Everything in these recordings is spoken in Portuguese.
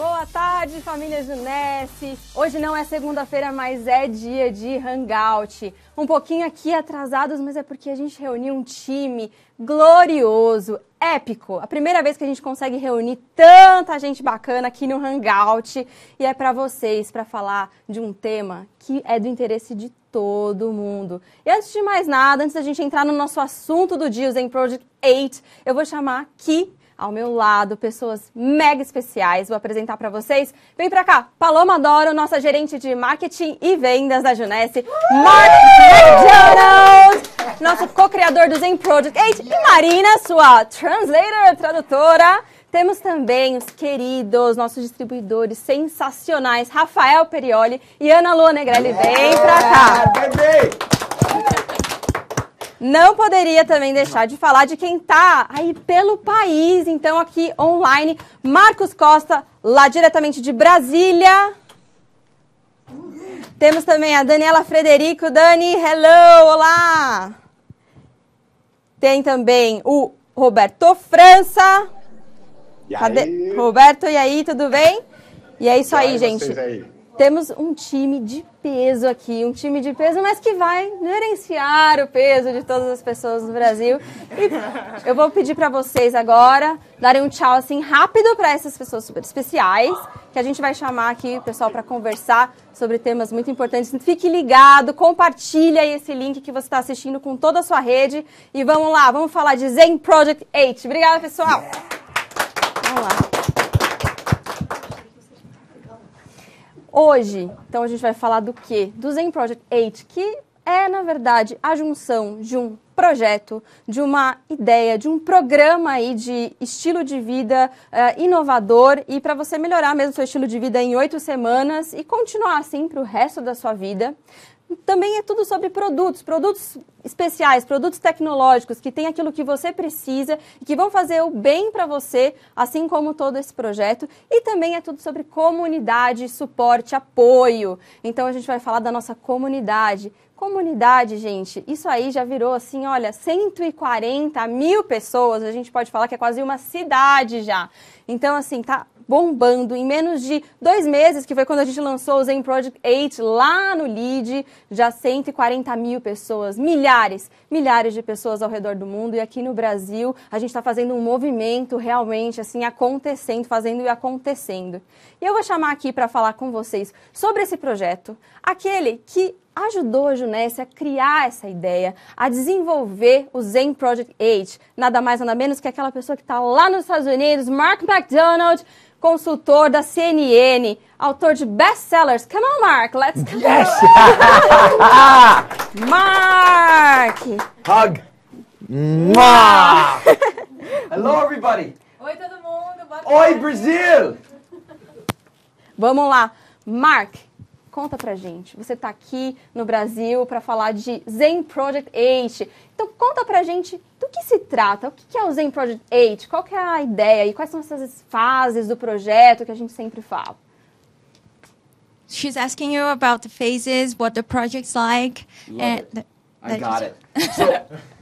Boa tarde, família Junesse. Hoje não é segunda-feira, mas é dia de hangout. Um pouquinho aqui atrasados, mas é porque a gente reuniu um time glorioso, épico. A primeira vez que a gente consegue reunir tanta gente bacana aqui no hangout e é para vocês para falar de um tema que é do interesse de todo mundo. E antes de mais nada, antes da gente entrar no nosso assunto do dia, o Zen Project 8, eu vou chamar aqui ao meu lado, pessoas mega especiais. Vou apresentar para vocês. Vem para cá, Paloma Doro, nossa gerente de marketing e vendas da Junesse, Mark McDonald, nosso co-criador do Zen Project 8, e Marina, sua translator, tradutora. Temos também os queridos, nossos distribuidores sensacionais, Rafael Perioli e Ana Lua Negrelli. Vem pra cá. Não poderia também deixar de falar de quem está aí pelo país, então aqui online, Marcos Costa, lá diretamente de Brasília. Temos também a Daniela Frederico. Dani, hello, olá! Tem também o Roberto França. E Cadê? Roberto, e aí, tudo bem? E é isso E aí, aí, gente. aí? Temos um time de peso aqui, um time de peso, mas que vai gerenciar o peso de todas as pessoas no Brasil. E eu vou pedir para vocês agora darem um tchau assim rápido para essas pessoas super especiais, que a gente vai chamar aqui o pessoal para conversar sobre temas muito importantes. Fique ligado, compartilha esse link que você está assistindo com toda a sua rede e vamos lá, vamos falar de Zen Project 8. Obrigada, pessoal. Vamos lá. Hoje, então a gente vai falar do quê? Do Zen Project 8, que é, na verdade, a junção de um projeto, de uma ideia, de um programa aí de estilo de vida eh, inovador e para você melhorar mesmo seu estilo de vida em oito semanas e continuar assim para o resto da sua vida. Também é tudo sobre produtos, produtos especiais, produtos tecnológicos que têm aquilo que você precisa e que vão fazer o bem para você, assim como todo esse projeto. E também é tudo sobre comunidade, suporte, apoio. Então a gente vai falar da nossa comunidade. Comunidade, gente, isso aí já virou assim, olha, 140 mil pessoas, a gente pode falar que é quase uma cidade já. Então, assim, tá bombando. Em menos de dois meses, que foi quando a gente lançou o Zen Project 8 lá no LEAD, já 140 mil pessoas, milhares, milhares de pessoas ao redor do mundo. E aqui no Brasil, a gente está fazendo um movimento realmente assim acontecendo, fazendo e acontecendo. E eu vou chamar aqui para falar com vocês sobre esse projeto, aquele que ajudou a Junesse a criar essa ideia, a desenvolver o Zen Project 8. Nada mais, nada menos que aquela pessoa que está lá nos Estados Unidos, Mark McDonald, consultor da CNN, autor de best-sellers. Come on, Mark, let's go. Yes! Mark! Hug! Mwah! Hello, everybody! Oi, todo mundo. Oi, Brasil! Vamos lá. Mark, conta pra gente. Você tá aqui no Brasil para falar de Zen Project 8. Então conta pra gente do que se trata, o que é o Zen Project 8, qual que é a ideia e quais são essas fases do projeto que a gente sempre fala. She's asking you about the phases, what the project's like. Love and it. the- I got it. So,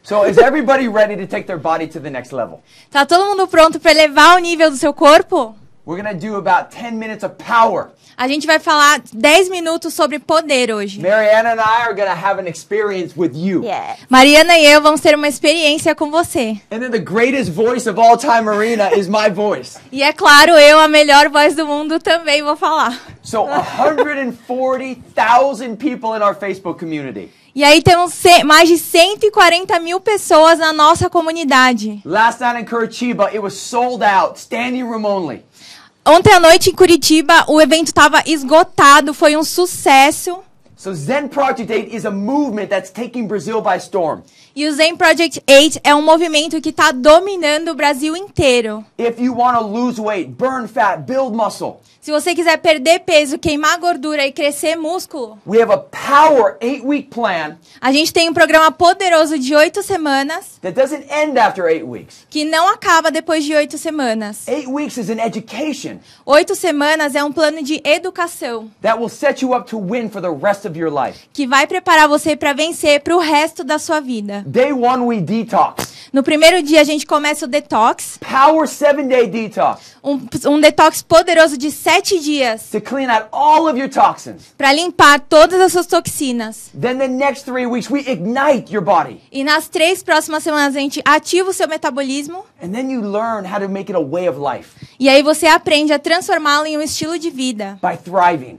so is everybody ready to take their body to the next level? Tá todo mundo pronto para elevar o nível do seu corpo? We're gonna do about 10 minutes of power. A gente vai falar 10 minutos sobre poder hoje. Mariana and I are gonna have an experience with you. Yeah. Mariana e eu vamos ter uma experiência com você. And then the greatest voice of all time, Marina, is my voice. E é claro, eu, a melhor voz do mundo, também vou falar. So 140,000 people in our Facebook community. E aí temos mais de 140 mil pessoas na nossa comunidade. Last night in Curitiba, it was sold out, standing room only. Ontem à noite em Curitiba, o evento estava esgotado, foi um sucesso. So Zen Project 8 is a movement that's taking Brazil by storm. E o Zen Project 8 é um movimento que está dominando o Brasil inteiro. If you want to lose weight, burn fat, build muscle, Se você quiser perder peso, queimar gordura e crescer músculo, we have a power eight week plan a gente tem um programa poderoso de oito semanas that doesn't end after eight weeks. que não acaba depois de oito semanas. Eight weeks is an education Oito semanas é um plano de educação that will set you up to win for the rest of your life. que vai preparar você para vencer para o resto da sua vida. Day one, we detox. No primeiro dia a gente começa o detox, Power seven day detox um, um detox poderoso de sete dias to clean out all of your toxins. para limpar todas as suas toxinas. Then the next three weeks, we ignite your body. E nas três próximas semanas a gente ativa o seu metabolismo And then you learn how to make it a way of life e aí você aprende a transformá-lo em um estilo de vida, by thriving.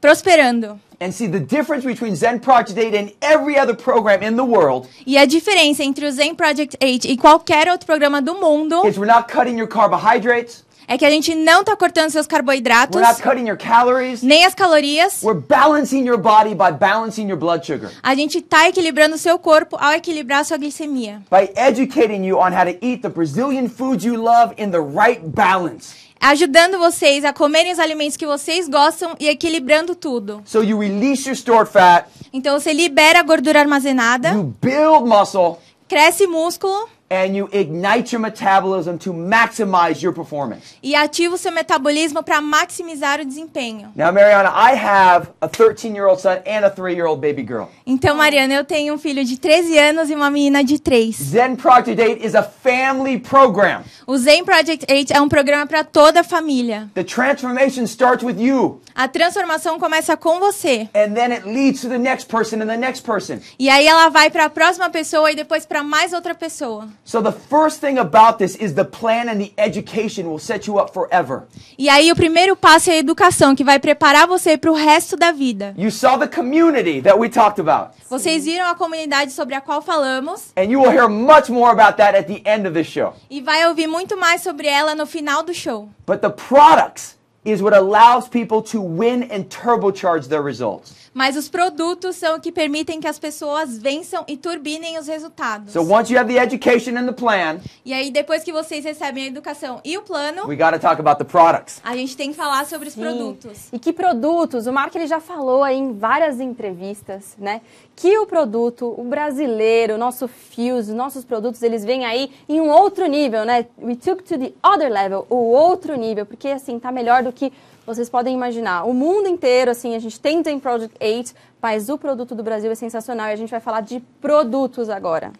prosperando. And see, the difference between Zen Project 8 and every other program in the world E a diferença entre o Zen Project 8 e qualquer outro programa do mundo is we're not cutting your carbohydrates, é que a gente não está cortando seus carboidratos, we're not cutting your calories, nem as calorias. we're balancing your body by balancing your blood sugar, A gente está equilibrando seu corpo ao equilibrar sua glicemia. by educating you on how to eat the Brazilian foods you love in the right balance. Ajudando vocês a comerem os alimentos que vocês gostam e equilibrando tudo. So you release your stored fat, Então você libera a gordura armazenada, you build muscle, cresce músculo and you ignite your metabolism to maximize your performance. e ativa o seu metabolismo para maximizar o desempenho. Now, Mariana, I have a 13 year old son and a 3 year old baby girl. Então, Mariana, eu tenho um filho de 13 anos e uma menina de 3. Zen Project 8 is a family program. O Zen Project 8 é um programa para toda a família. The transformation starts with you, A transformação começa com você. and then it leads to the next person and the next person. E aí ela vai para a próxima pessoa e depois para mais outra pessoa. So, the first thing about this is the plan and the education will set you up forever. E aí o primeiro passo é a educação, que vai preparar você para o resto da vida. You saw the community that we talked about, Vocês viram a comunidade sobre a qual falamos and you will hear much more about that at the end of this show. e vai ouvir muito mais sobre ela no final do show. But the products is what allows people to win and turbocharge their results. Mas os produtos são o que permitem que as pessoas vençam e turbinem os resultados. So once you have the education and the plan, E aí depois que vocês recebem a educação e o plano, we got to talk about the products. a gente tem que falar sobre os Sim. produtos. E que produtos? O Mark ele já falou aí em várias entrevistas, né? Que o produto, o brasileiro, o nosso Fuse, os nossos produtos, eles vêm aí em um outro nível, né? We took to the other level, o outro nível, porque assim tá melhor do que vocês podem imaginar. O mundo inteiro, assim, a gente tem Zen Project 8, mas o produto do Brasil é sensacional e a gente vai falar de produtos agora.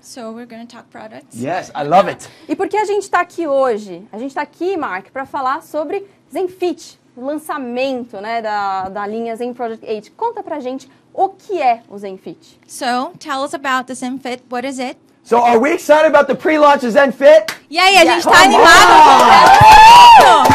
So we're gonna talk products. Yes, I love it. E por que a gente está aqui hoje? A gente está aqui, Mark, para falar sobre ZenFit, o lançamento né, da, da linha Zen Project 8. Conta pra gente o que é o ZenFit. So tell us about the ZenFit. What is it? So are we excited about the pre-launch of Zen Fit? E aí, a gente tá Come animado?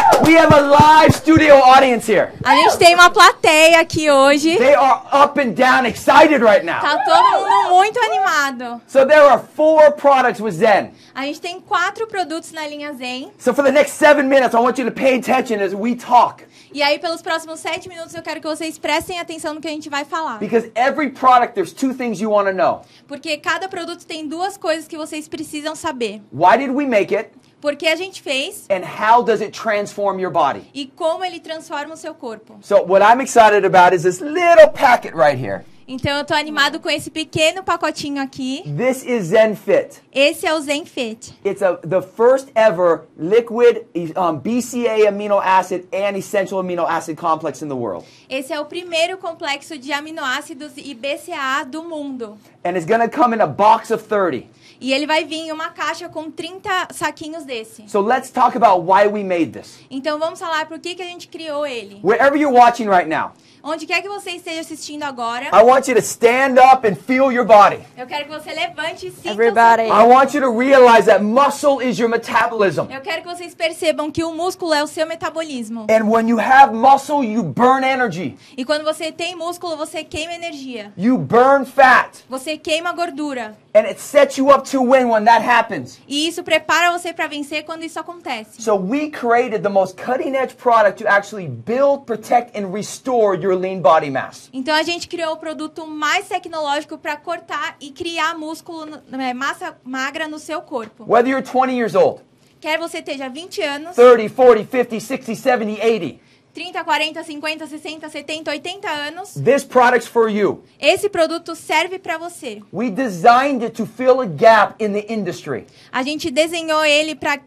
We have a live studio audience here. A gente tem uma plateia aqui hoje. They are up and down excited right now. Tá todo mundo muito animado. So there are four products with Zen. A gente tem quatro produtos na linha Zen. So for the next seven minutes, I want you to pay attention as we talk. E aí, pelos próximos sete minutos, eu quero que vocês prestem atenção no que a gente vai falar. Because every product, there's two things you want to know. Porque cada produto tem duas coisas que vocês precisam saber. Why did we make it? Por que a gente fez And how does it transform your body? e como ele transforma o seu corpo. So what I'm excited about is this little packet right here. Então, eu tô animado com esse pequeno pacotinho aqui. This is Zen Fit. Esse é o Zen Fit. It's a, the first ever liquid um, BCA amino acid and essential amino acid complex in the world. Esse é o primeiro complexo de aminoácidos e BCAA do mundo. And it's going to come in a box of 30. E ele vai vir em uma caixa com 30 saquinhos desse. So let's talk about why we made this. Então vamos falar por que, que a gente criou ele. Wherever you're watching right now, Onde quer que você esteja assistindo agora, I want you to stand up and feel your body. eu quero que você levante e sinta o seu Everybody. I want you to realize that muscle is your metabolism. Eu quero que vocês percebam que o músculo é o seu metabolismo. And when you have muscle, you burn energy. E quando você tem músculo, você queima energia. You burn fat. Você queima gordura. And it sets you up to win when that happens. E isso prepara você para vencer quando isso acontece. So we created the most cutting edge product to actually build, protect, and restore your lean body mass. Então a gente criou o produto mais tecnológico para cortar e criar músculo, no- é, massa magra no seu corpo. Whether you're 20 years old, Quer você esteja 20 anos, 30, 40, 50, 60, 70, 80, 30, 40, 50, 60, 70, 80 anos, this product's for you. esse produto serve para você. We designed it to fill a gap in the industry. A gente desenhou ele para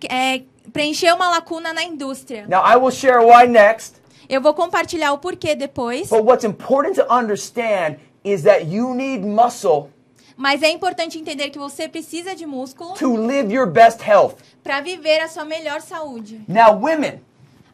preencher uma lacuna na indústria. Now, I will share why next, Eu vou compartilhar o porquê depois. but what's important to understand is that you need muscle Mas é importante entender que você precisa de músculo to live your best health. para viver a sua melhor saúde. Now, women,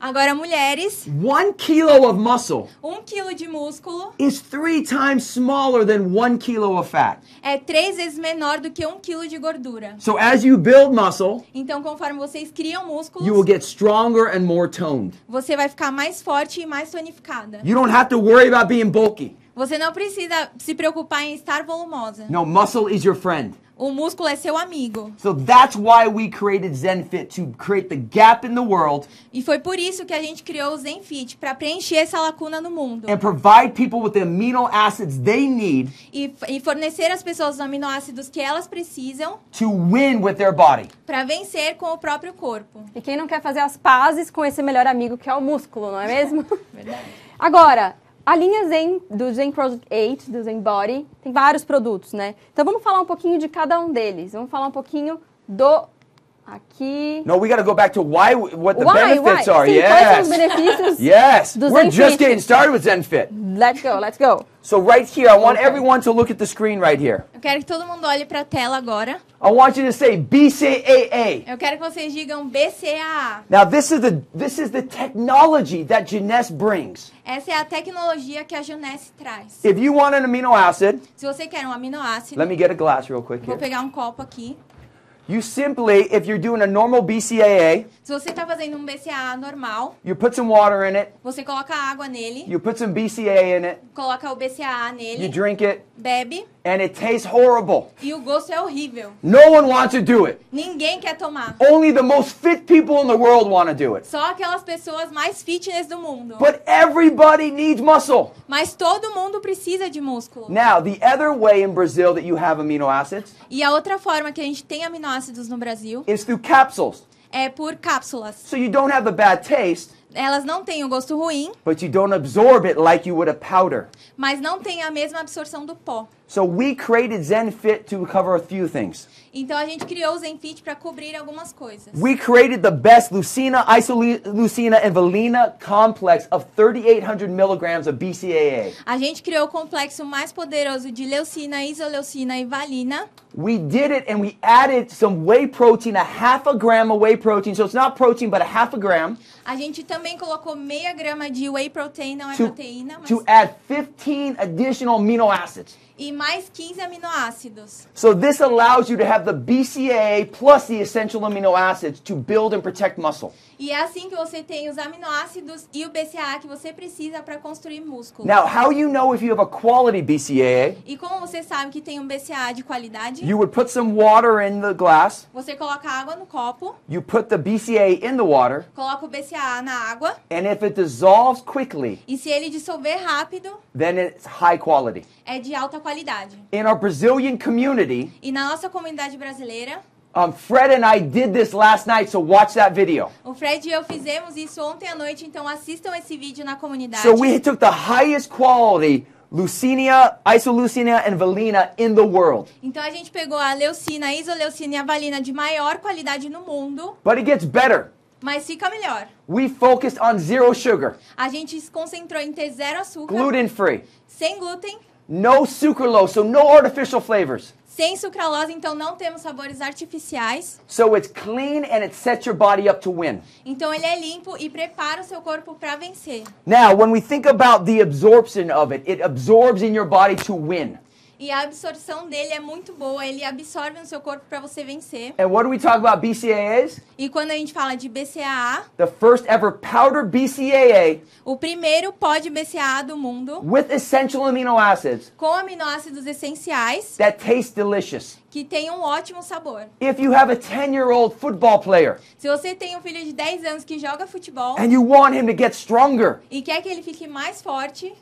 Agora, mulheres, one kilo of muscle um quilo de músculo is three times smaller than one kilo of fat. é três vezes menor do que um quilo de gordura. So, as you build muscle, Então, conforme vocês criam you will músculos, get stronger and more toned. você vai ficar mais forte e mais tonificada. You don't have to worry about being bulky. Você não precisa se preocupar em estar volumosa. No, muscle is your friend. O músculo é seu amigo. So that's why we created ZenFit to create the gap in the world E foi por isso que a gente criou o ZenFit, para preencher essa lacuna no mundo. and provide people with the amino acids they need E, e fornecer às pessoas os aminoácidos que elas precisam to win with their body. para vencer com o próprio corpo. E quem não quer fazer as pazes com esse melhor amigo que é o músculo, não é mesmo? Agora, a linha Zen do Zen Project 8, do Zen Body, tem vários produtos, né? Então vamos falar um pouquinho de cada um deles. Vamos falar um pouquinho do aqui. No, we got to go back to why what the Why, benefits why? are. Sim, quais são os yes. benefícios? Yes. do We're just getting started with ZenFit. Let's go, let's go. So right here, I want Okay. everyone to look at the screen right here. Eu quero que todo mundo olhe para a tela agora. I want you to say BCAA. Eu quero que vocês digam BCAA. Now this is the this is the technology that Jeunesse brings. Essa é a tecnologia que a Junesse traz. If you want an amino acid, Se você quer um aminoácido, let me get a glass real quick vou here. pegar um copo aqui. You simply, if you're doing a normal BCAA, Se você está fazendo um BCAA normal, you put some water in it, você coloca água nele, you put some BCA in it, coloca o you nele, drink it, bebe and it tastes horrible. e o gosto é horrível. No one wants to do it. Ninguém quer tomar. Only the most fit people in the world want to do it. Só aquelas pessoas mais fitness do mundo. But everybody needs muscle. Mas todo mundo precisa de músculo. Now, the other way in Brazil that you have amino acids E a outra forma que a gente tem aminoácidos no Brasil is through capsules. É por cápsulas. So you don't have the bad taste, Elas não têm o gosto ruim, but you don't absorb it like you would a powder. mas não têm a mesma absorção do pó. So we created ZenFit to cover a few things. Então a gente criou o Zenfit para cobrir algumas coisas. We created the best leucina, isoleucina, and valina complex of 3,800 milligrams of BCAA. A gente criou o complexo mais poderoso de leucina, isoleucina e valina. We did it and we added some whey protein, a half a gram of whey protein. So it's not protein, but a half a gram A gente também colocou meia grama de whey protein, não é to, proteína, mas... to add 15 additional amino acids. E mais 15 aminoácidos. So this allows you to have the BCAA plus the essential amino acids to build and protect muscle. E é assim que você tem os aminoácidos e o BCAA que você precisa para construir músculo. Now, how you know if you have a quality BCAA? E como você sabe que tem um BCAA de qualidade, You would put some water in the glass. você coloca água no copo, You put the BCAA in the water, coloca o BCAA na água, and if it dissolves quickly, e se ele dissolver rápido, then it's high quality. é de alta qualidade. In our Brazilian community, E na nossa comunidade brasileira, um, Fred and I did this last night, so watch that video. o Fred e eu fizemos isso ontem à noite, então assistam esse vídeo na comunidade. So we took the highest quality leucinia, and valina in the world. Então a gente pegou a leucina, a isoleucina e a valina de maior qualidade no mundo, But it gets better. mas fica melhor. We focused on zero sugar, A gente se concentrou em ter zero açúcar, gluten free, sem glúten, no sucralose, so no artificial flavors. sem sucralose, então não temos sabores artificiais. So it's clean and it sets your body up to win. Então ele é limpo e prepara o seu corpo para vencer. Now, when we think about the absorption of it, it absorbs in your body to win. E a absorção dele é muito boa, ele absorve no seu corpo para você vencer. And what do we talk about BCAAs? E quando a gente fala de BCAA, The first ever powder BCAA o primeiro pó de BCAA do mundo, with essential amino acids com aminoácidos essenciais, that taste delicious. que tem um ótimo sabor. If you have a 10 year old football player Se você tem um filho de 10 anos que joga futebol and you want him to get stronger, e quer que ele fique mais forte,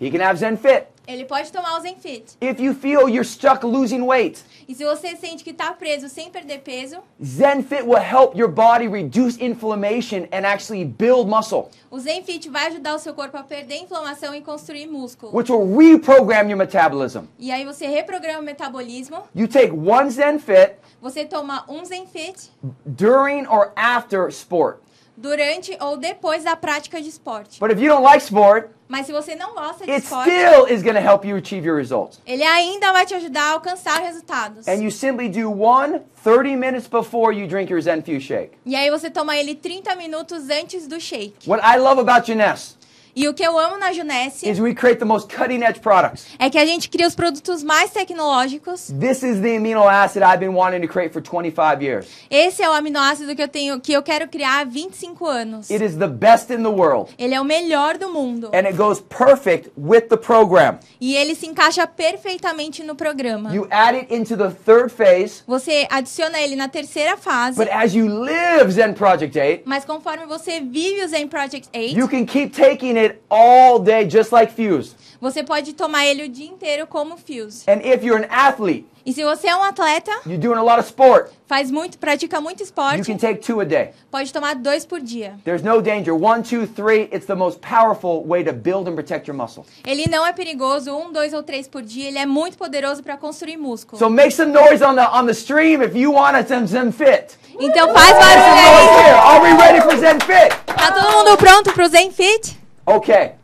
he can have ZenFit. ele pode tomar o Zenfit. If you feel you're stuck losing weight, E se você sente que está preso sem perder peso, ZenFit will help your body reduce inflammation and actually build muscle, o Zenfit vai ajudar o seu corpo a perder inflamação e construir músculo. which will reprogram your metabolism. E aí você reprograma o metabolismo, You take one ZenFit você toma um Zenfit during or after sport. durante ou depois da prática de esporte. But if you don't like sport, Mas se você não gosta de it esporte, still is going to help you achieve your results. ele ainda vai te ajudar a alcançar resultados. And you simply do one 30 minutes before you drink your Zenfuse shake. E aí você toma ele 30 minutos antes do shake. What I love about Jeunesse E o que eu amo na Junesse is we create the most cutting edge products. é que a gente cria os produtos mais tecnológicos. This is the amino acid I've been wanting to create for 25 years. Esse é o aminoácido que eu tenho, que eu quero criar há 25 anos. It is the best in the world. Ele é o melhor do mundo. And it goes perfect with the program. E ele se encaixa perfeitamente no programa. You add it into the third phase, Você adiciona ele na terceira fase, but as you live Zen Project 8, mas conforme você vive o Zen Project 8, you can keep taking it all day just like Fuse. você pode tomar ele o dia inteiro como Fuse. And if you're an athlete, E se você é um atleta, you're doing a lot of sport, faz muito, pratica muito you esporte, can take two a day. pode tomar dois por dia. There's no danger. One, two, three. It's the most powerful way to build and protect your muscle. Ele não é perigoso, um, dois ou três por dia. Ele é muito poderoso para construir músculo. So make some noise on the on the stream if you want to Zen, Zen Fit. Então faz barulho aí. Are we ready for Zen Fit? Tá todo mundo pronto pro Zen Fit? Okay.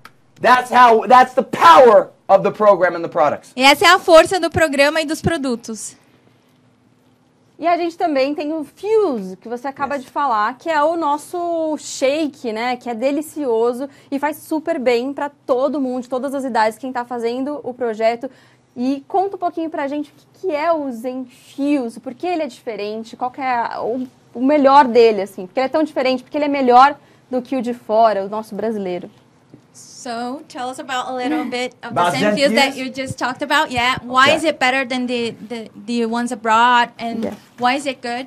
That's how that's the power of the program and the products. E essa é a força do programa e dos produtos. E a gente também tem o Fuse, que você acaba de falar, que é o nosso shake, né? Que é delicioso e faz super bem para todo mundo, todas as idades, quem está fazendo o projeto. E conta um pouquinho pra gente o que, que é o Zen Fuse, por que ele é diferente, qual que é o, o melhor dele, assim. Porque ele é tão diferente, porque ele é melhor do que o de fora, o nosso brasileiro. So, tell us about a little bit of About the Zen Fuse that you just talked about. Yeah, why Okay. is it better than the, the, the ones abroad and Yeah. why is it good?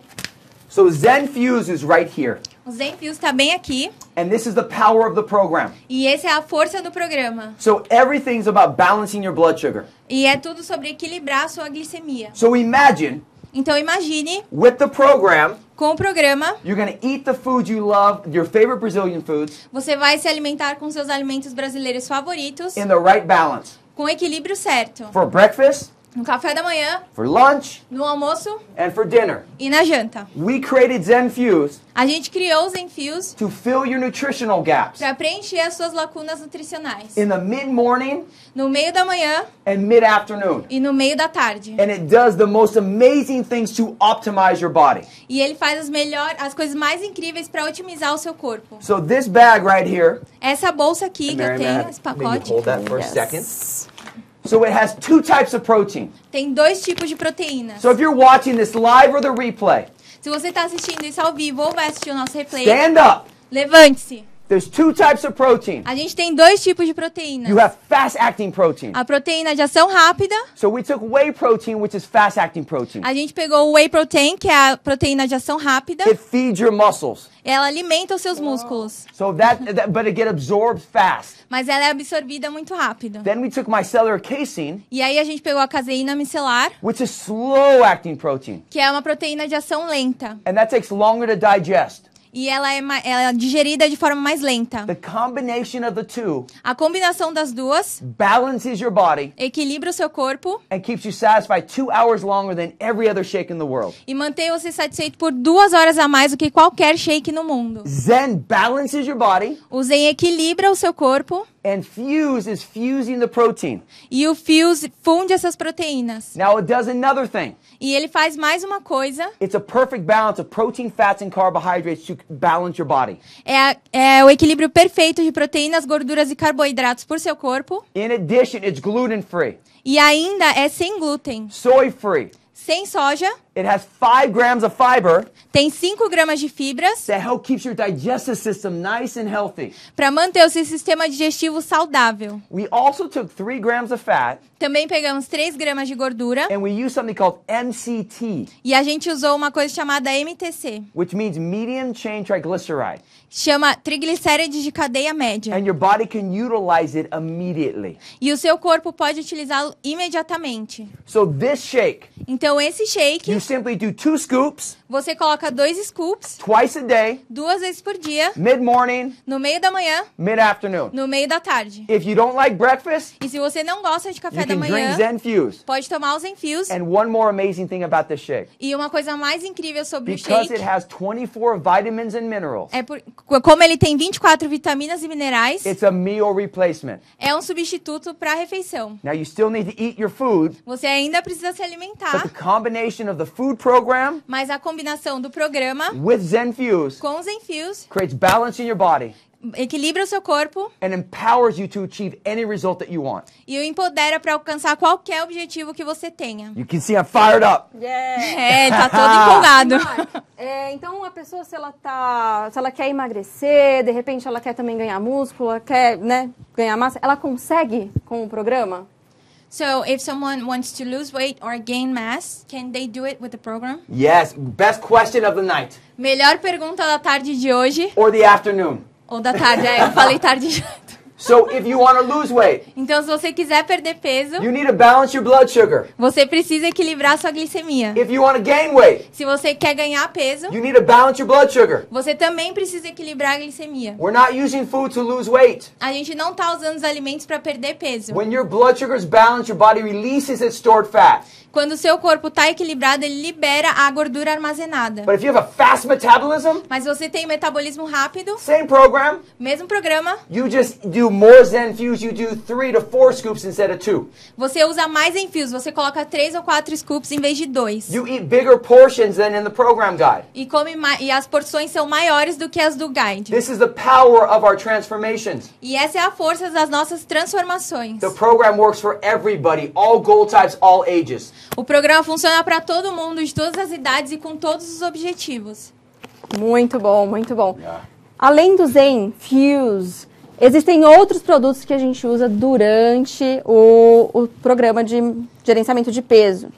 So Zen Fuse is right here. O Zen Fuse está bem aqui And this is the power of the program. e essa é a força do programa. So everything's about balancing your blood sugar. E é tudo sobre equilibrar a sua glicemia. So imagine Então imagine, with the program, com o programa, you're to eat the food you love, your favorite Brazilian foods, você vai se alimentar com seus alimentos brasileiros favoritos, in the right balance. com o equilíbrio certo. For breakfast, No café da manhã, for lunch, no almoço and for dinner. e na janta. We created Zen Fuse A gente criou o Zen Fuse to fill your nutritional gaps para preencher as suas lacunas nutricionais. in the mid-morning No meio da manhã and mid-afternoon. e no meio da tarde. And it does the most amazing things to optimize your body. E ele faz as melhores, as coisas mais incríveis para otimizar o seu corpo. So this bag right here, Essa bolsa aqui que eu tenho, esse pacote, hold that for a Yes. second. So it has two types of protein. tem dois tipos de proteínas. So if you're watching this live or the replay, Se você está assistindo isso ao vivo ou vai assistir o nosso replay, stand up. levante-se. There's two types of protein. A gente tem dois tipos de proteínas. You have fast acting protein. A proteína de ação rápida, So we took whey protein, which is fast acting protein. a gente pegou o whey protein, que é a proteína de ação rápida. It feeds your muscles. Ela alimenta os seus músculos, So that, that but it get absorbed fast. mas ela é absorvida muito rápido. Then we took micellar casein, E aí a gente pegou a caseína micelar, which is slow acting protein. que é uma proteína de ação lenta. And that takes longer to digest. E ela é, ela é digerida de forma mais lenta. The combination of the two A combinação das duas balances your body equilibra o seu corpo and keeps you satisfied two hours longer than every other shake in the world. e mantém você satisfeito por duas horas a mais do que qualquer shake no mundo. Zen balances your body, O Zen equilibra o seu corpo and Fuse is fusing the protein. e o Fuse funde essas proteínas. Now it does another thing. E ele faz mais uma coisa, It's a perfect balance of protein, fats, and carbohydrates to balance your body. é, é o equilíbrio perfeito de proteínas, gorduras e carboidratos por seu corpo. In addition, it's gluten free, E ainda é sem glúten, soy free. sem soja, It has five grams of fiber tem 5 gramas de fibras that help keeps your digestive system nice and healthy. para manter o seu sistema digestivo saudável. We also took three grams of fat Também pegamos 3 gramas de gordura and we used something called MCT, e a gente usou uma coisa chamada MTC, which means medium chain triglyceride. chama triglicérides de cadeia média. And your body can utilize it immediately. E o seu corpo pode utilizá-lo imediatamente. So this shake, Então esse shake, you simply do two scoops Você coloca dois scoops twice a day, duas vezes por dia, mid morning, no meio da manhã, mid afternoon. no meio da tarde. If you don't like breakfast, E se você não gosta de café you da can drink manhã, Zen Fuse. pode tomar os enfios. And one more amazing thing about this shake E uma coisa mais incrível sobre o because shake it has 24 vitamins and minerals, é por, como ele tem 24 vitaminas e minerais, it's a meal replacement. é um substituto para a refeição. Now, you still need to eat your food, Você ainda precisa se but alimentar, the combination of the food program mas a combinação do programa with Zen Fuse com enfios creates balance in your body equilibra o seu corpo and empowers you to achieve any result that you want. e o empodera para alcançar qualquer objetivo que você tenha. You can see I'm fired up. Yeah. É, tá todo empolgado. Mark, é, então a pessoa se ela tá, se ela quer emagrecer, de repente ela quer também ganhar músculo, ela quer, né, ganhar massa, ela consegue com o programa? So, if someone wants to lose weight or gain mass, can they do it with the program? Yes, best question of the night Melhor pergunta da tarde de hoje or the afternoon. ou da tarde, é, eu falei tarde. So, if you want to lose weight, Então, se você quiser perder peso, you need to balance your blood sugar. você precisa equilibrar sua glicemia. If you want to gain weight, Se você quer ganhar peso, you need to balance your blood sugar. você também precisa equilibrar a glicemia. We're not using food to lose weight. A gente não tá usando os alimentos para perder peso. When your blood sugar is balanced, your body releases its stored fat. Quando o seu corpo tá equilibrado, ele libera a gordura armazenada. But if you have a fast metabolism, Mas se você tem metabolismo rápido, same program, mesmo programa, you just do more Zen Fuse. You do three to four scoops instead of two. você usa mais enfios. Você coloca três ou quatro scoops em vez de dois. You eat bigger portions than in the program guide. E, come e as porções são maiores do que as do guide. This is the power of our transformations. E essa é a força das nossas transformações. The program works for everybody, all goal types, all ages. O programa funciona para todo mundo, de todas as idades e com todos os objetivos. Muito bom, muito bom. Yeah. Além do Zen Fuse, existem outros produtos que a gente usa durante o, o programa de gerenciamento de peso.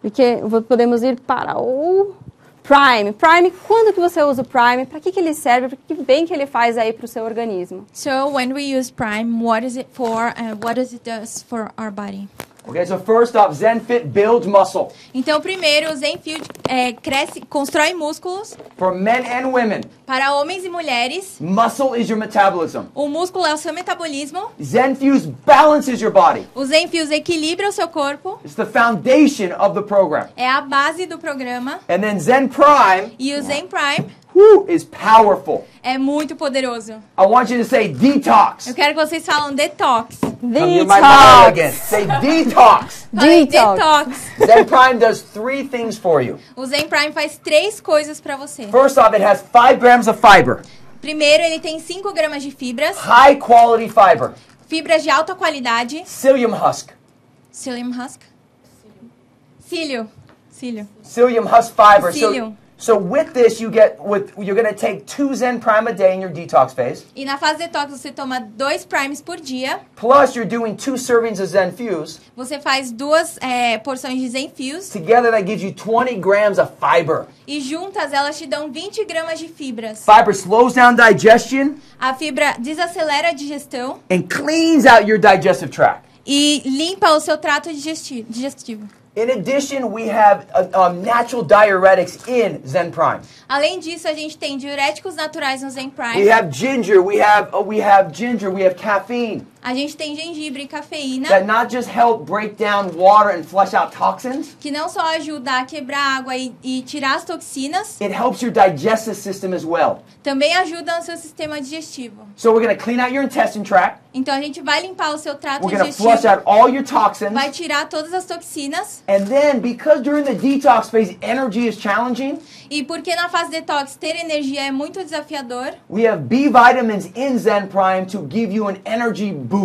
Porque podemos ir para o Prime. Prime, quando que você usa o Prime? Para que, que ele serve? Para que bem que ele faz aí para o seu organismo? So when we use Prime, what is it for and what does it does for our body? Okay, so first off, ZenFit builds muscle Então, primeiro, o Zenfield é, cresce, constrói músculos for men and women. para homens e mulheres. Muscle is your metabolism. O músculo é o seu metabolismo. ZenFuse balances your body. O Zenfuse equilibra o seu corpo. It's the foundation of the program. É a base do programa. And then Zen Prime, E o Zen Prime whoo, is powerful. é muito poderoso. I want you to say detox. Eu quero que vocês falem detox. Again. Say detox. Detox. detox. Zen Prime does three things for you. O Zen Prime faz três coisas para você. First off, it has five grams of fiber, Primeiro, ele tem 5 gramas de fibras, high quality fiber, fibras de alta qualidade. psyllium husk. Psyllium husk? Cílio. Cílio. Psyllium husk fiber. Psyllium. So, so with this, you get with you're going to take two Zen Prime a day in your detox phase. E na fase detox você toma dois primes por dia. Plus, you're doing two servings of Zen Fuse. Você faz duas é, porções de Zen Fuse. Together, that gives you 20 grams of fiber. E juntas elas te dão 20 gramas de fibras. Fiber slows down digestion A fibra desacelera a digestão and cleans out your digestive tract. e limpa o seu trato digesti- digestivo. In addition, we have uh, um, natural diuretics in Zen Prime. Além disso, a gente tem diuréticos naturais no Zen Prime. We have ginger. We have uh, we have ginger. We have caffeine A gente tem gengibre e cafeína, that not just help break down water and flush out toxins. que não só ajuda a quebrar água e, e tirar as toxinas, It helps your digestive system as well. também ajuda no seu sistema digestivo. So we're going to clean out your intestine tract. Então a gente vai limpar o seu trato We're to flush digestivo, out all your toxins. vai tirar todas as toxinas. And then, because during the detox phase, energy is challenging, E porque na fase detox ter energia é muito desafiador, we have B vitamins in Zen Prime to give you an energy boost.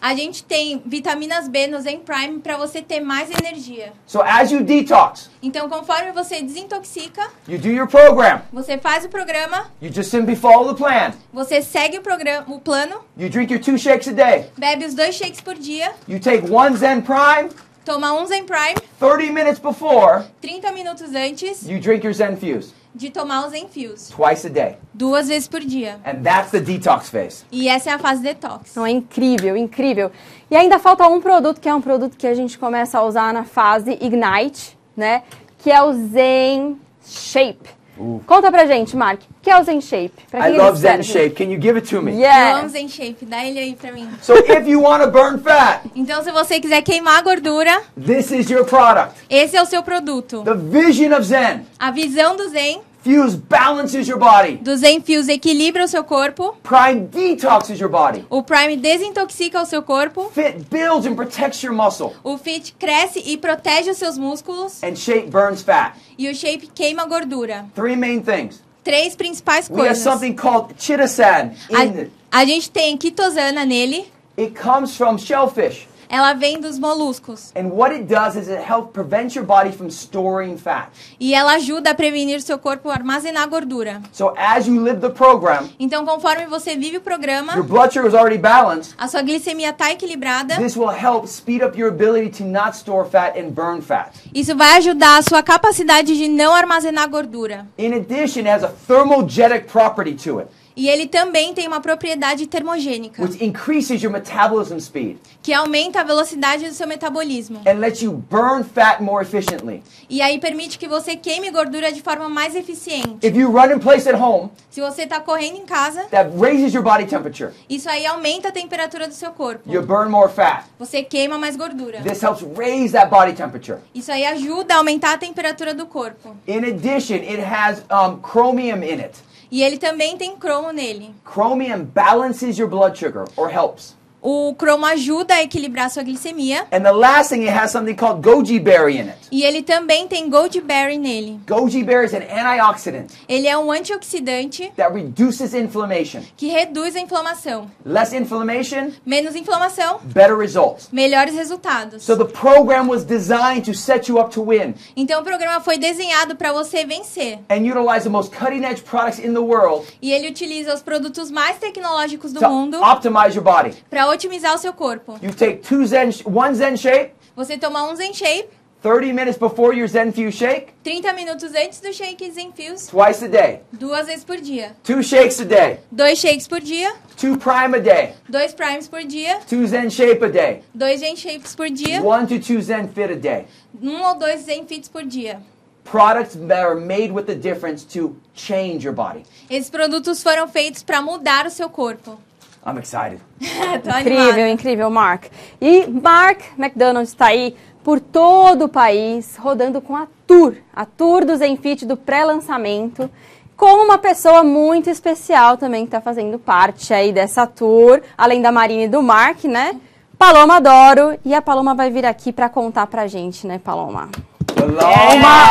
A gente tem vitaminas B no Zen Prime para você ter mais energia. So as you detox, Então, conforme você desintoxica, you do your program. você faz o programa, You just simply follow the plan. você segue o programa, o plano, You drink your two shakes a day. bebe os dois shakes por dia, You take one Zen Prime. toma um Zen Prime, 30 minutes before 30 minutos antes you drink your Zen Fuse. De tomar os Fuse, Twice a day. duas vezes por dia. And that's the detox phase. E essa é a fase detox. Não, é incrível, incrível. E ainda falta um produto que é um produto que a gente começa a usar na fase Ignite, né? que é o Zen Shape. Conta pra gente, Mark, o que é o Zen Shape? Pra I love Zen? Shape. Can you give it to me? Eu Yeah. amo Zen Shape, dá ele aí pra mim. So if you want to burn fat, Então, se você quiser queimar a gordura, this is your product. esse é o seu produto. The vision of Zen. A visão do Zen, Fuse balances your body. do Zen Fuse equilibra o seu corpo. Prime detoxes your body. O Prime desintoxica o seu corpo. Fit builds and protects your muscle. O Fit cresce e protege os seus músculos. And Shape burns fat. E o Shape queima a gordura. Three main things. Três principais We have coisas. something called chitosan in it. A, a gente tem quitosana nele. It comes from shellfish. Ela vem dos moluscos. And what it does is it helps prevent your body from storing fat. E ela ajuda a prevenir seu corpo a armazenar gordura. So as you live the program, Então, conforme você vive o programa, your blood sugar is already balanced. a sua glicemia está equilibrada. This will help speed up your ability to not store fat and burn fat. Isso vai ajudar a sua capacidade de não armazenar gordura. In addition, it has a thermogenic property to it, E ele também tem uma propriedade termogênica, which increases your metabolism speed que aumenta a velocidade do seu metabolismo. and lets you burn fat more efficiently. E aí permite que você queime gordura de forma mais eficiente. If you run in place at home, Se você está correndo em casa, that raises your body temperature. isso aí aumenta a temperatura do seu corpo. You burn more fat. Você queima mais gordura. This helps raise that body temperature. Isso aí ajuda a aumentar a temperatura do corpo. In addition, it has um, chromium in it. E ele também tem cromo nele. Chromium balances your blood sugar or helps. O cromo ajuda a equilibrar a sua glicemia. And the last thing, it has something called goji berry in it. E ele também tem goji nele. Goji berry is an antioxidant Ele é um antioxidante that reduces inflammation. que reduz a inflamação. Less inflammation, Menos inflamação, better results. melhores resultados. So the program was designed to set you up to win Então o programa foi desenhado para você vencer. and utilize the most cutting edge products in the world E ele utiliza os produtos mais tecnológicos do to mundo optimize your body. para otimizar o seu corpo. You take two Zen, one Zen shake, Você toma um Zen Shape, 30 minutes before your Zen Fuse shake, 30 minutos antes do shake Zen Fuse, twice a day. duas vezes por dia. Two shakes a day, Dois shakes por dia, two prime a day, dois primes por dia, two Zen shape a day, dois Zen Shapes por dia, one to two Zen fit a day. um ou dois Zen Fits por dia. Products that are made with the difference to change your body. Esses produtos foram feitos para mudar o seu corpo. I'm excited. Incrível, incrível, Mark. E Mark McDonald está aí por todo o país, rodando com a tour, a tour do Zenfit do pré-lançamento, com uma pessoa muito especial também que está fazendo parte aí dessa tour, além da Marina e do Mark, né? Paloma Adoro. E a Paloma vai vir aqui para contar pra gente, né, Paloma? Paloma!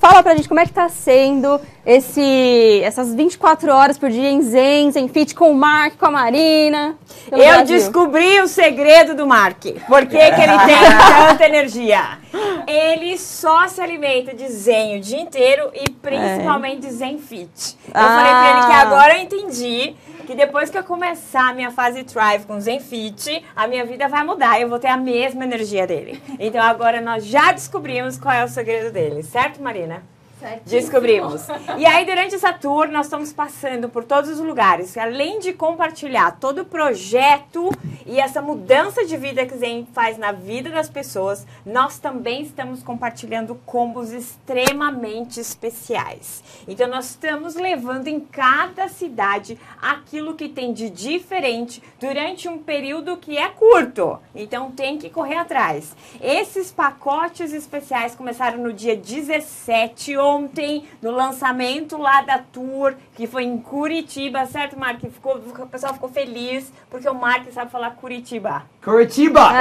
Fala pra gente como é que tá sendo esse, essas 24 horas por dia em Zen, Zenfit com o Mark, com a Marina. Eu Brasil. descobri o segredo do Mark. Por que, que ele tem tanta energia? Ele só se alimenta de zen o dia inteiro e principalmente de zen fit. Eu falei pra ele que Ah. agora eu entendi que depois que eu começar a minha fase Thrive com Zen Fit, a minha vida vai mudar eu vou ter a mesma energia dele. Então agora nós já descobrimos qual é o segredo dele, certo, Marina? Descobrimos. E aí, durante essa tour, nós estamos passando por todos os lugares. Além de compartilhar todo o projeto e essa mudança de vida que Zen faz na vida das pessoas, nós também estamos compartilhando combos extremamente especiais. Então, nós estamos levando em cada cidade aquilo que tem de diferente durante um período que é curto. Então, tem que correr atrás. Esses pacotes especiais começaram no dia 17, ontem, no lançamento lá da tour, que foi em Curitiba, certo, Mark? Ficou, o pessoal ficou feliz, porque o Mark sabe falar Curitiba. Curitiba!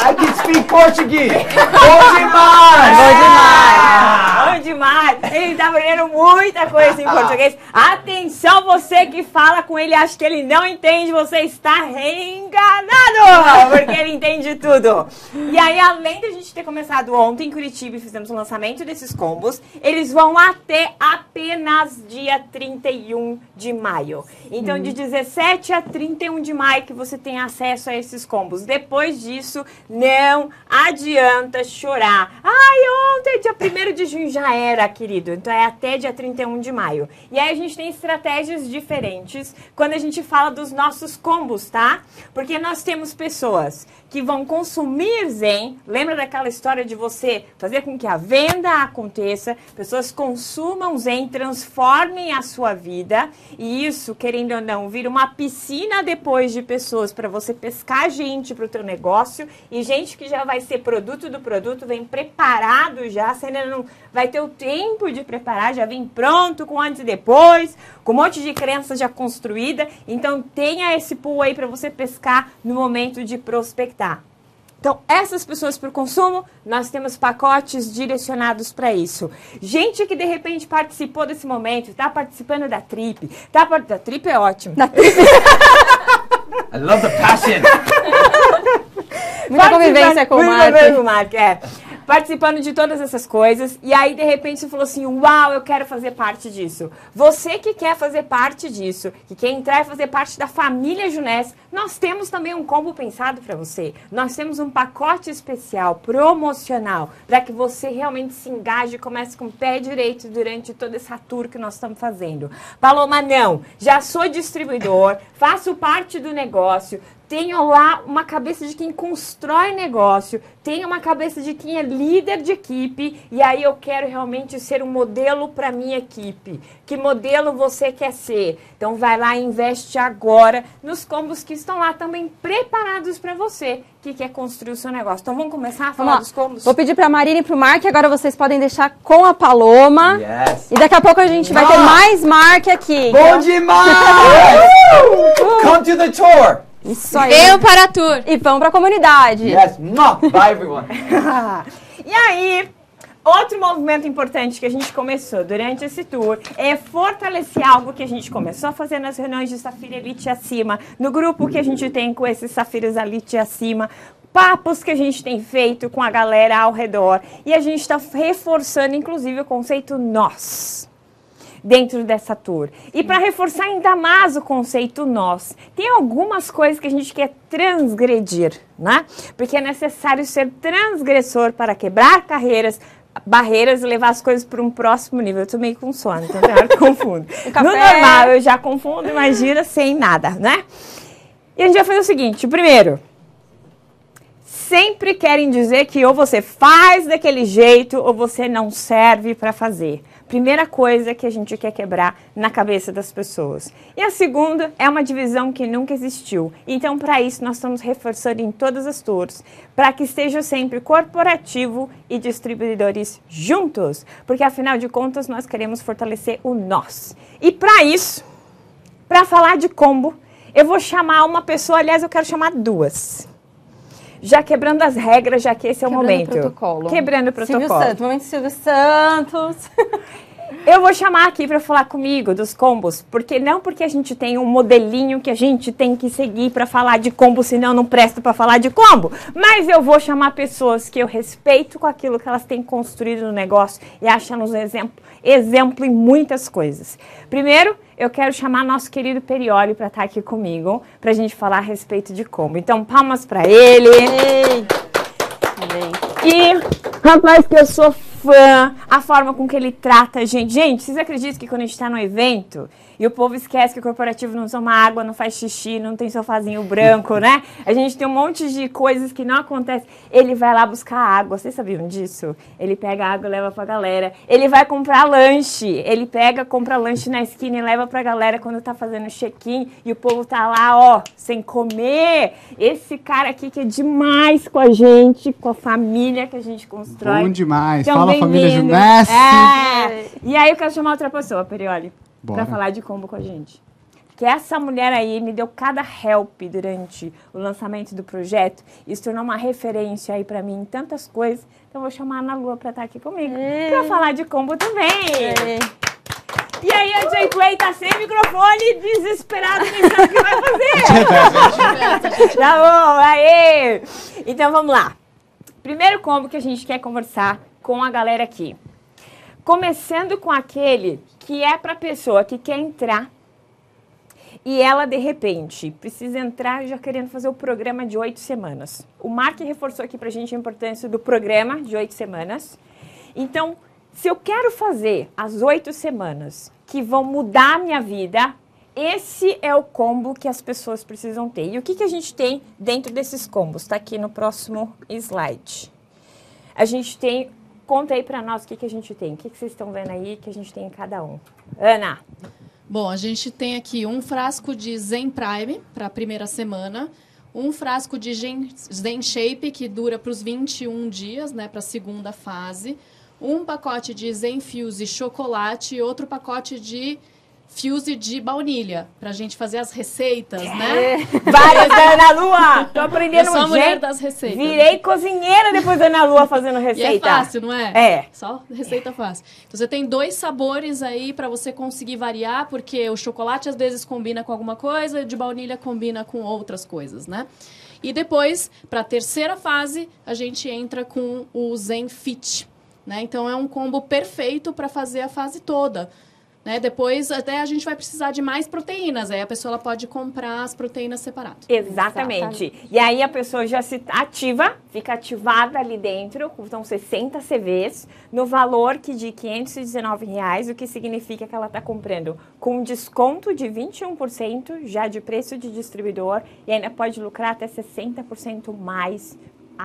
I can speak Portuguese! Bom demais! Bom demais! Bom demais! Ele tá aprendendo muita coisa em português. Atenção, você que fala com ele, acha que ele não entende, você está reenganado! Porque ele entende tudo. E aí, além da gente ter começado ontem em Curitiba e fizemos o lançamento desses combos, eles vão até apenas dia 31 de maio. Então, de 17 a 31 de maio que você tem acesso a esses combos. Depois disso, não adianta chorar. Ai, ontem, dia 1 de junho já era, querido. Então é até dia 31 de maio. E aí a gente tem estratégias diferentes quando a gente fala dos nossos combos, tá? Porque nós temos pessoas que vão consumir Zen. Lembra daquela história de você fazer com que a venda aconteça, pessoas consumam Zen, transformem a sua vida. E isso, querendo ou não, vira uma piscina depois de pessoas para você pescar gente para o teu negócio. E gente que já vai ser produto do produto, vem preparado já, você ainda não vai ter o tempo de preparar, já vem pronto com antes e depois, com um monte de crença já construída. Então tenha esse pool aí para você pescar no momento de prospectar. Então, essas pessoas para o consumo, nós temos pacotes direcionados para isso. Gente que de repente participou desse momento, está participando da trip, tá da trip é ótimo. Da trip. I love the passion. Muita convivência com o Mark. Mark, é participando de todas essas coisas. E aí, de repente, você falou assim: Uau, eu quero fazer parte disso. Você que quer fazer parte disso, que quer entrar e fazer parte da família Junés, nós temos também um combo pensado para você. Nós temos um pacote especial, promocional, para que você realmente se engaje e comece com o pé direito durante toda essa tour que nós estamos fazendo. Paloma, não, já sou distribuidor, faço parte do negócio, tenho lá uma cabeça de quem constrói negócio, tenho uma cabeça de quem é líder de equipe e aí eu quero realmente ser um modelo para minha equipe. Que modelo você quer ser? Então vai lá e investe agora nos combos que estão lá também preparados para você que quer construir o seu negócio. Então vamos começar a falar dos combos? Vou pedir para a Marina e para o Mark, agora vocês podem deixar com a Paloma. Yes. E daqui a pouco a gente vai ter mais Mark aqui. Bom demais! Come to the tour! Isso aí. Venham para a tour. E vão para a comunidade. Yes. Bye, everyone. e aí, outro movimento importante que a gente começou durante esse tour é fortalecer algo que a gente começou a fazer nas reuniões de Safira Elite acima, no grupo que a gente tem com esses Safiras Elite acima, papos que a gente tem feito com a galera ao redor e a gente está reforçando, inclusive, o conceito nós dentro dessa tour. E para reforçar ainda mais o conceito nós, tem algumas coisas que a gente quer transgredir, né? Porque é necessário ser transgressor para quebrar carreiras, barreiras e levar as coisas para um próximo nível. Eu tô meio com sono, então tem hora que confundo. no normal eu já confundo, imagina sem nada, né? E a gente vai fazer o seguinte, primeiro, sempre querem dizer que ou você faz daquele jeito ou você não serve para fazer. Primeira coisa que a gente quer quebrar na cabeça das pessoas. E a segunda é uma divisão que nunca existiu. Então, para isso, nós estamos reforçando em todas as tours, para que esteja sempre corporativo e distribuidores juntos, porque afinal de contas nós queremos fortalecer o nós. E para isso, para falar de combo, eu vou chamar uma pessoa, aliás, eu quero chamar duas já quebrando as regras, já que esse é o Quebrando momento. o protocolo. Quebrando o protocolo. Silvio Santos, momento Silvio Santos. Eu vou chamar aqui para falar comigo dos combos, porque não porque a gente tem um modelinho que a gente tem que seguir para falar de combo, senão não presta para falar de combo, mas eu vou chamar pessoas que eu respeito com aquilo que elas têm construído no negócio e acham um exemplo, exemplo em muitas coisas. Primeiro, eu quero chamar nosso querido Perioli para estar aqui comigo, para a gente falar a respeito de combo. Então, palmas para ele. Ei. E, rapaz, que eu sou fã, a forma com que ele trata a gente. Gente, vocês acreditam que quando a gente está no evento e o povo esquece que o corporativo não toma água, não faz xixi, não tem sofazinho branco, né? A gente tem um monte de coisas que não acontecem. Ele vai lá buscar água, vocês sabiam disso? Ele pega água e leva pra galera. Ele vai comprar lanche, ele pega, compra lanche na esquina e leva pra galera quando tá fazendo check-in e o povo tá lá, ó, sem comer. Esse cara aqui que é demais com a gente, com a família que a gente constrói. Bom demais. Então, Fala família. Junesse. É. E aí eu quero chamar outra pessoa, Perioli, Pra falar de combo com a gente. Que essa mulher aí me deu cada help durante o lançamento do projeto e se tornou uma referência aí pra mim em tantas coisas. Então eu vou chamar a Ana Lua pra estar aqui comigo pra falar de combo também. Ei. E aí a Jay Play tá sem microfone, desesperado, pensando o que vai fazer. tá bom, aê! Então vamos lá. Primeiro combo que a gente quer conversar com a galera aqui. Começando com aquele que é pra pessoa que quer entrar e ela, de repente, precisa entrar já querendo fazer o programa de oito semanas. O Mark reforçou aqui pra gente a importância do programa de oito semanas. Então, Se eu quero fazer as oito semanas que vão mudar a minha vida, esse é o combo que as pessoas precisam ter. E o que, que a gente tem dentro desses combos? Está aqui no próximo slide. A gente tem. Conta aí para nós o que, que a gente tem. O que, que vocês estão vendo aí que a gente tem em cada um? Ana. Bom, a gente tem aqui um frasco de Zen Prime para a primeira semana, um frasco de Zen Shape que dura para os 21 dias, né, para a segunda fase, um pacote de Zen Fuse chocolate e outro pacote de Fuse de baunilha, pra gente fazer as receitas, né? Várias da Ana Lua! Tô aprendendo Eu sou a mulher jeito. das receitas. Virei cozinheira depois da Ana Lua fazendo E receita. é fácil, não é? É. Só receita fácil. Então você tem dois sabores aí para você conseguir variar, porque o chocolate às vezes combina com alguma coisa, e o de baunilha combina com outras coisas, né? E depois, para a terceira fase, a gente entra com o Zen Fit, né? Então é um combo perfeito para fazer a fase toda. Né? Depois até a gente vai precisar de mais proteínas, aí a pessoa ela pode comprar as proteínas separadas. Exatamente. E aí a pessoa já se ativa, fica ativada ali dentro, são 60 CVs, no valor que de 519 reais, o que significa que ela está comprando com desconto de 21% já de preço de distribuidor e ainda pode lucrar até 60% mais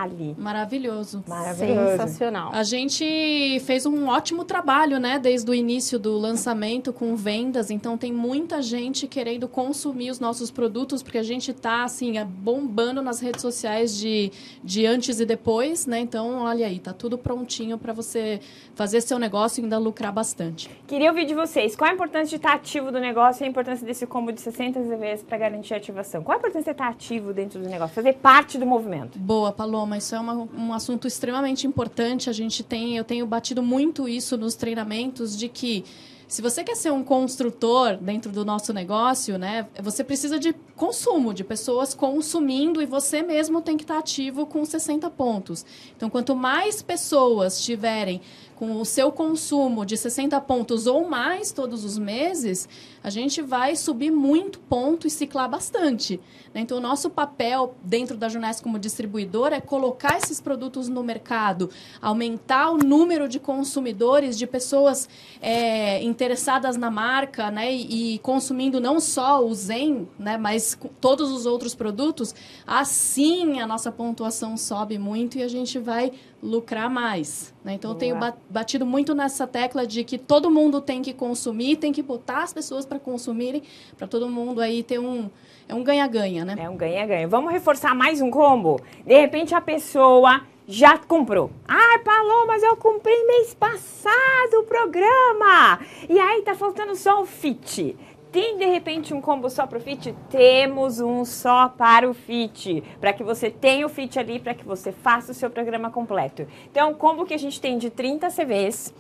ali. Maravilhoso. Maravilhoso. Sensacional. A gente fez um ótimo trabalho, né, desde o início do lançamento com vendas. Então tem muita gente querendo consumir os nossos produtos, porque a gente tá assim é, bombando nas redes sociais de, de antes e depois, né? Então, olha aí, tá tudo prontinho para você fazer seu negócio e ainda lucrar bastante. Queria ouvir de vocês, qual a importância de estar ativo do negócio e a importância desse combo de 60 CVs para garantir a ativação? Qual a importância de estar ativo dentro do negócio, fazer parte do movimento? Boa, Paloma, isso é uma, um assunto extremamente importante. A gente tem, eu tenho batido muito isso nos treinamentos de que se você quer ser um construtor dentro do nosso negócio, né, você precisa de consumo, de pessoas consumindo e você mesmo tem que estar ativo com 60 pontos. Então, quanto mais pessoas tiverem com o seu consumo de 60 pontos ou mais todos os meses, a gente vai subir muito ponto e ciclar bastante. né? Então, o nosso papel dentro da Juness como distribuidor é colocar esses produtos no mercado, aumentar o número de consumidores, de pessoas é, interessadas na marca né? e, e consumindo não só o Zen, né? mas todos os outros produtos. Assim, a nossa pontuação sobe muito e a gente vai lucrar mais. Né? Então, eu tenho Boa. ba- batido muito nessa tecla de que todo mundo tem que consumir, tem que botar as pessoas para consumirem, para todo mundo aí ter um é um ganha-ganha, né? É um ganha-ganha. Vamos reforçar mais um combo? De repente a pessoa já comprou. Ai, Paloma, mas eu comprei mês passado o programa. E aí tá faltando só o fit. Tem de repente um combo só para o fit? Temos um só para o fit, para que você tenha o fit ali, para que você faça o seu programa completo. Então, combo que a gente tem de 30 CVs,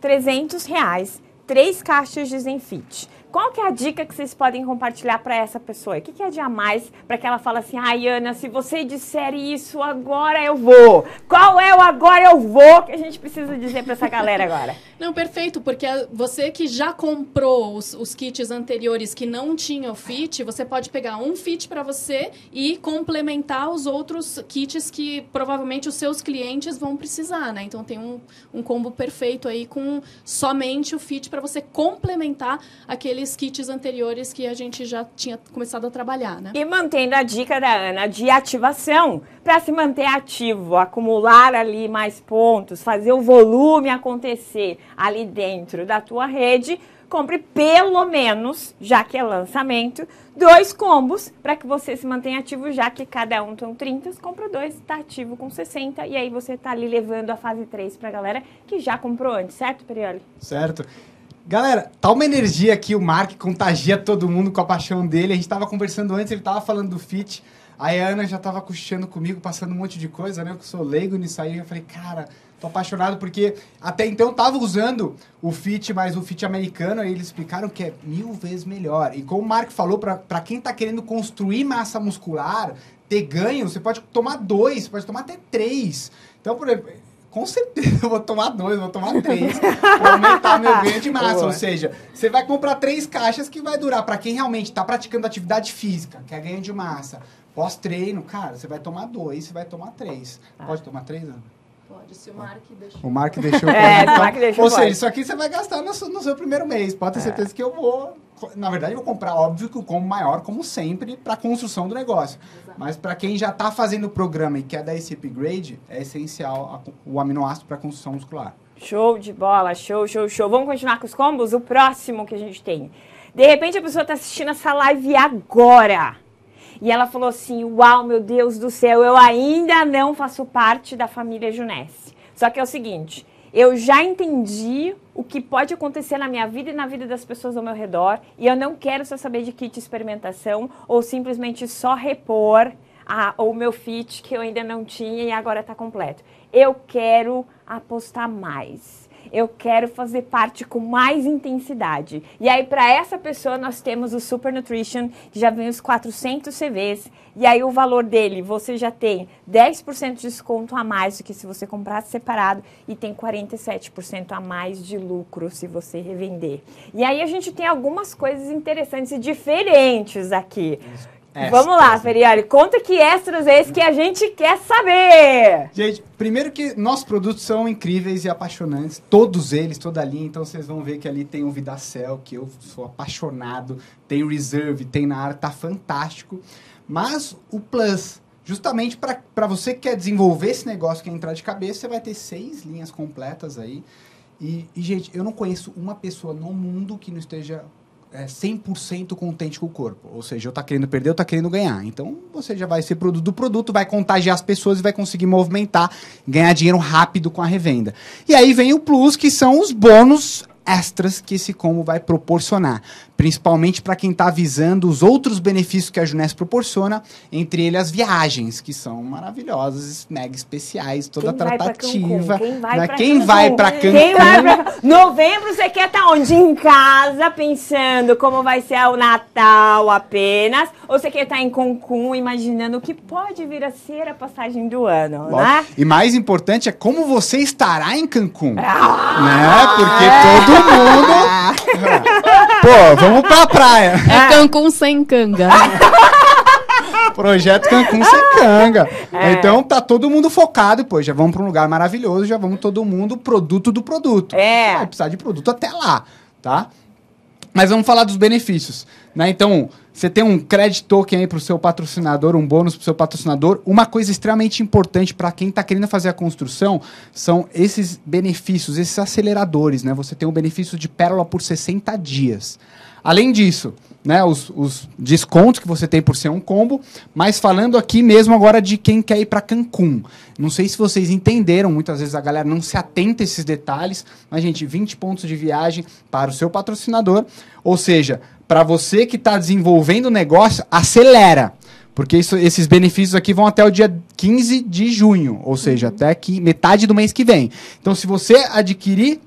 300 reais, três caixas de Zenfit. Qual que é a dica que vocês podem compartilhar para essa pessoa? O que, que é de a mais para que ela fale assim, ai Ana, se você disser isso, agora eu vou. Qual é o agora eu vou que a gente precisa dizer para essa galera agora? Não, perfeito, porque você que já comprou os, os kits anteriores que não tinham fit, você pode pegar um fit para você e complementar os outros kits que provavelmente os seus clientes vão precisar, né? Então tem um, um combo perfeito aí com somente o fit para você complementar aqueles kits anteriores que a gente já tinha começado a trabalhar, né? E mantendo a dica da Ana de ativação, para se manter ativo, acumular ali mais pontos, fazer o volume acontecer ali dentro da tua rede, compre pelo menos, já que é lançamento, dois combos para que você se mantenha ativo, já que cada um tem 30, compra dois, tá ativo com 60 e aí você tá ali levando a fase 3 pra galera que já comprou antes, certo, Perioli? Certo. Galera, tá uma energia aqui, o Mark contagia todo mundo com a paixão dele. A gente tava conversando antes, ele tava falando do fit. Aí a Ana já tava cochichando comigo, passando um monte de coisa, né? Eu sou leigo nisso aí. Eu falei, cara, tô apaixonado porque até então tava usando o fit, mas o fit americano, aí eles explicaram que é mil vezes melhor. E como o Mark falou, pra quem tá querendo construir massa muscular, ter ganho, você pode tomar dois, pode tomar até três. Então, por exemplo, com certeza eu vou tomar dois, vou tomar três, pra aumentar meu ganho de massa. Boa. Ou seja, você vai comprar três caixas que vai durar para quem realmente está praticando atividade física, quer ganho de massa. Pós-treino, cara, você vai tomar dois, você vai tomar três. Pode tomar três, Ana? Se o Mark deixou. O Mark deixou. É, o Mark deixou Ou seja, isso aqui você vai gastar no, seu- no seu primeiro mês. Pode ter certeza que eu vou. Na verdade, eu vou comprar, óbvio, que o combo maior, como sempre, para construção do negócio. Mas para quem já está fazendo o programa e quer dar esse upgrade, é essencial a- o aminoácido para construção muscular. Show de bola, show, show, show. Vamos continuar com os combos? O próximo que a gente tem. De repente a pessoa está assistindo essa live agora. E ela falou assim: Uau, meu Deus do céu, eu ainda não faço parte da família Junesse. Só que é o seguinte: eu já entendi o que pode acontecer na minha vida e na vida das pessoas ao meu redor. E eu não quero só saber de kit experimentação ou simplesmente só repor a- o meu fit que eu ainda não tinha e agora está completo. Eu quero apostar mais. Eu quero fazer parte com mais intensidade. E aí, para essa pessoa, nós temos o Super Nutrition, que já vem os 400 CVs. E aí, o valor dele, você já tem 10% de desconto a mais do que se você comprasse separado. E tem 47% a mais de lucro se você revender. E aí, a gente tem algumas coisas interessantes e diferentes aqui. Vamos lá, Feriari, conta que extras é esse que a gente quer saber. Gente, primeiro que nossos produtos são incríveis e apaixonantes, todos eles, toda a linha, então vocês vão ver que ali tem o Vidacel, que eu sou apaixonado, tem o Reserve, tem na área, tá fantástico. Mas o Plus, justamente para você que quer desenvolver esse negócio, quer entrar de cabeça, você vai ter seis linhas completas aí. E, e, gente, eu não conheço uma pessoa no mundo que não esteja é, 100% contente com o corpo. Ou seja, eu tá querendo perder, eu tá querendo ganhar. Então, você já vai ser produto do produto, vai contagiar as pessoas e vai conseguir movimentar, ganhar dinheiro rápido com a revenda. E aí vem o plus, que são os bônus extras que esse combo vai proporcionar, principalmente para quem está visando os outros benefícios que a Juness proporciona, entre eles as viagens, que são maravilhosas, mega especiais, toda Quem vai tratativa. Cancún? Quem vai né? Quem vai para Cancún? Quem vai pra... Novembro você quer estar onde? Em casa, pensando como vai ser o Natal apenas? Ou você quer estar em Cancún, imaginando o que pode vir a ser a passagem do ano, né? E mais importante é como você estará em Cancún. Ah! né? Porque todo mundo. Pô, vamos pra praia. É Cancún sem canga. Projeto Cancún sem canga. É. Então tá todo mundo focado, pô, já vamos pra um lugar maravilhoso, já vamos todo mundo produto do produto. É. Vai precisar de produto até lá, tá? Mas vamos falar dos benefícios, né? Então, você tem um credit token aí pro seu patrocinador, um bônus pro seu patrocinador. Uma coisa extremamente importante para quem tá querendo fazer a construção são esses benefícios, esses aceleradores, né? Você tem um benefício de pérola por 60 dias. Além disso, né, os, os descontos que você tem por ser um combo, mas falando aqui mesmo agora de quem quer ir para Cancún. Não sei se vocês entenderam, muitas vezes a galera não se atenta a esses detalhes, mas gente, 20 pontos de viagem para o seu patrocinador, ou seja, para você que está desenvolvendo o negócio, acelera. Porque isso- esses benefícios aqui vão até o dia 15 de junho, ou seja, até aqui, metade do mês que vem. Então, se você adquirir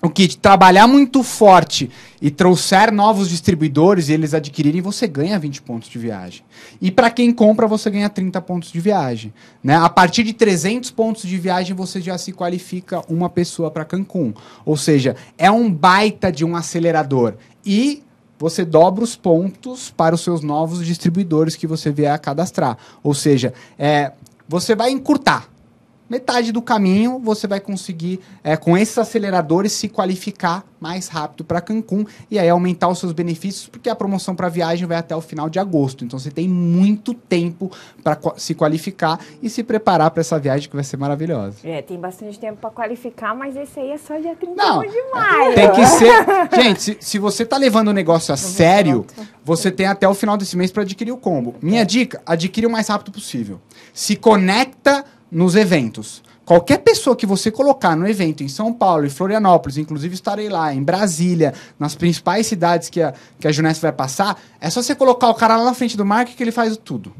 o kit trabalhar muito forte e trouxer novos distribuidores e eles adquirirem, você ganha 20 pontos de viagem. E para quem compra, você ganha 30 pontos de viagem. Né? A partir de 300 pontos de viagem, você já se qualifica uma pessoa para Cancún. Ou seja, é um baita de um acelerador. E você dobra os pontos para os seus novos distribuidores que você vier a cadastrar. Ou seja, é, você vai encurtar metade do caminho você vai conseguir, é, com esses aceleradores, se qualificar mais rápido para Cancún e aí aumentar os seus benefícios, porque a promoção para viagem vai até o final de agosto. Então você tem muito tempo para se qualificar e se preparar para essa viagem que vai ser maravilhosa. É, tem bastante tempo para qualificar, mas esse aí é só dia 31 Não, de maio. Tem que ser. Gente, se, se você tá levando o negócio a sério, você tem até o final desse mês para adquirir o combo. Minha dica: adquire o mais rápido possível. Se conecta nos eventos. Qualquer pessoa que você colocar no evento em São Paulo, em Florianópolis, inclusive estarei lá, em Brasília, nas principais cidades que a, que a Juness vai passar, é só você colocar o cara lá na frente do marketing que ele faz tudo.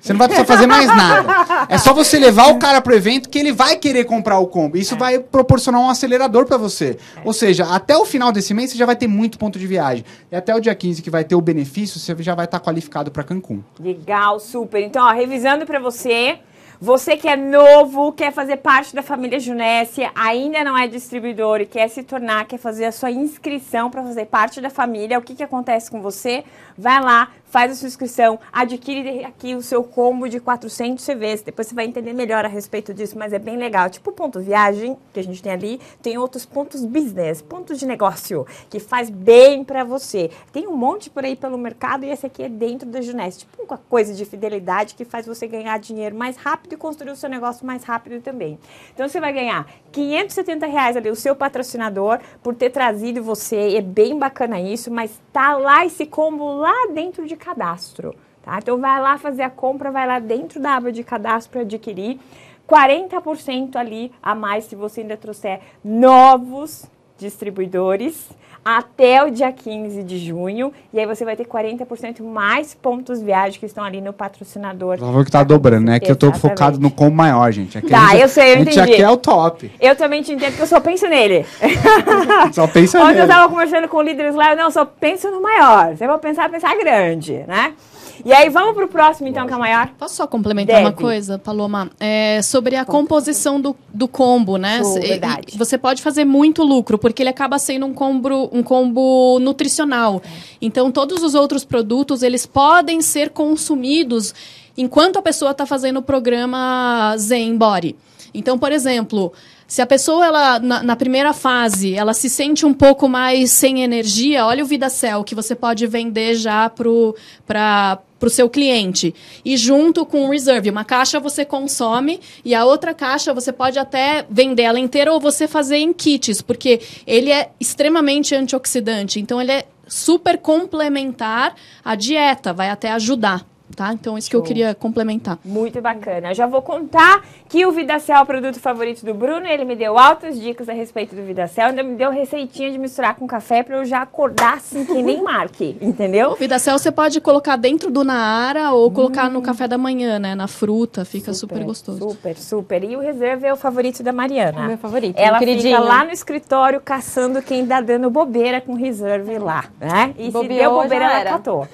Você não vai precisar fazer mais nada. É só você levar o cara pro evento que ele vai querer comprar o combo. Isso vai proporcionar um acelerador para você. Ou seja, até o final desse mês você já vai ter muito ponto de viagem. E até o dia 15 que vai ter o benefício, você já vai estar qualificado para Cancún. Legal, super. Então, ó, revisando para você, você que é novo, quer fazer parte da família Junesse, ainda não é distribuidor e quer se tornar, quer fazer a sua inscrição para fazer parte da família, o que, que acontece com você? Vai lá, faz a sua inscrição, adquire aqui o seu combo de 400 CVs. Depois você vai entender melhor a respeito disso, mas é bem legal. Tipo o ponto viagem, que a gente tem ali, tem outros pontos business, pontos de negócio, que faz bem para você. Tem um monte por aí pelo mercado e esse aqui é dentro da Junest. Tipo uma coisa de fidelidade que faz você ganhar dinheiro mais rápido e construir o seu negócio mais rápido também. Então você vai ganhar 570 reais ali, o seu patrocinador, por ter trazido você. É bem bacana isso, mas tá lá esse combo lá dentro de cadastro. Tá? Então vai lá fazer a compra, vai lá dentro da aba de cadastro para adquirir. 40% ali a mais se você ainda trouxer novos distribuidores até o dia 15 de junho. E aí você vai ter 40% mais pontos viagem que estão ali no patrocinador. Favor, que tá dobrando, né? Que eu tô focado no com maior, gente. Aqui Tá, gente, eu sei, eu A gente entendi. aqui é o top. Eu também te entendo que eu só penso nele. Só pensa Ontem eu nele. tava conversando com líderes lá, eu não, só penso no maior. Você vai pensar, pensar grande, né? E aí, vamos pro próximo, então, que é o maior? Posso só complementar Deve. uma coisa, Paloma? É, sobre a composição do, do combo, né? E- e verdade. Você pode fazer muito lucro, porque ele acaba sendo um combo, um combo nutricional. Então, todos os outros produtos, eles podem ser consumidos enquanto a pessoa está fazendo o programa Zen Body. Então, por exemplo, se a pessoa, ela, na, na primeira fase, ela se sente um pouco mais sem energia, olha o VidaCell, que você pode vender já para o seu cliente. E junto com o Reserve, uma caixa você consome e a outra caixa você pode até vender ela inteira ou você fazer em kits, porque ele é extremamente antioxidante. Então, ele é super complementar à dieta, vai até ajudar. Tá? Então, isso que eu Show. queria complementar. Muito bacana. Eu já vou contar que o Vidacel é o produto favorito do Bruno. Ele me deu altas dicas a respeito do Vidacel. Ainda me deu receitinha de misturar com café para eu já acordar assim que nem Marque, entendeu? O Vidacel você pode colocar dentro do Naara ou colocar no café da manhã, né? Na fruta, fica super, gostoso. Super, super. E o Reserve é o favorito da Mariana. É o meu favorito, Ela meu fica lá no escritório caçando quem tá dando bobeira com Reserve lá, né? E se Bobeou, deu bobeira, ela catou.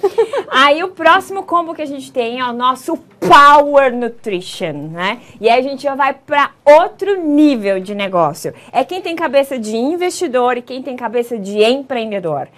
Aí o próximo combo que a gente tem é o nosso Power Nutrition, né? E aí a gente já vai para outro nível de negócio. É quem tem cabeça de investidor e quem tem cabeça de empreendedor.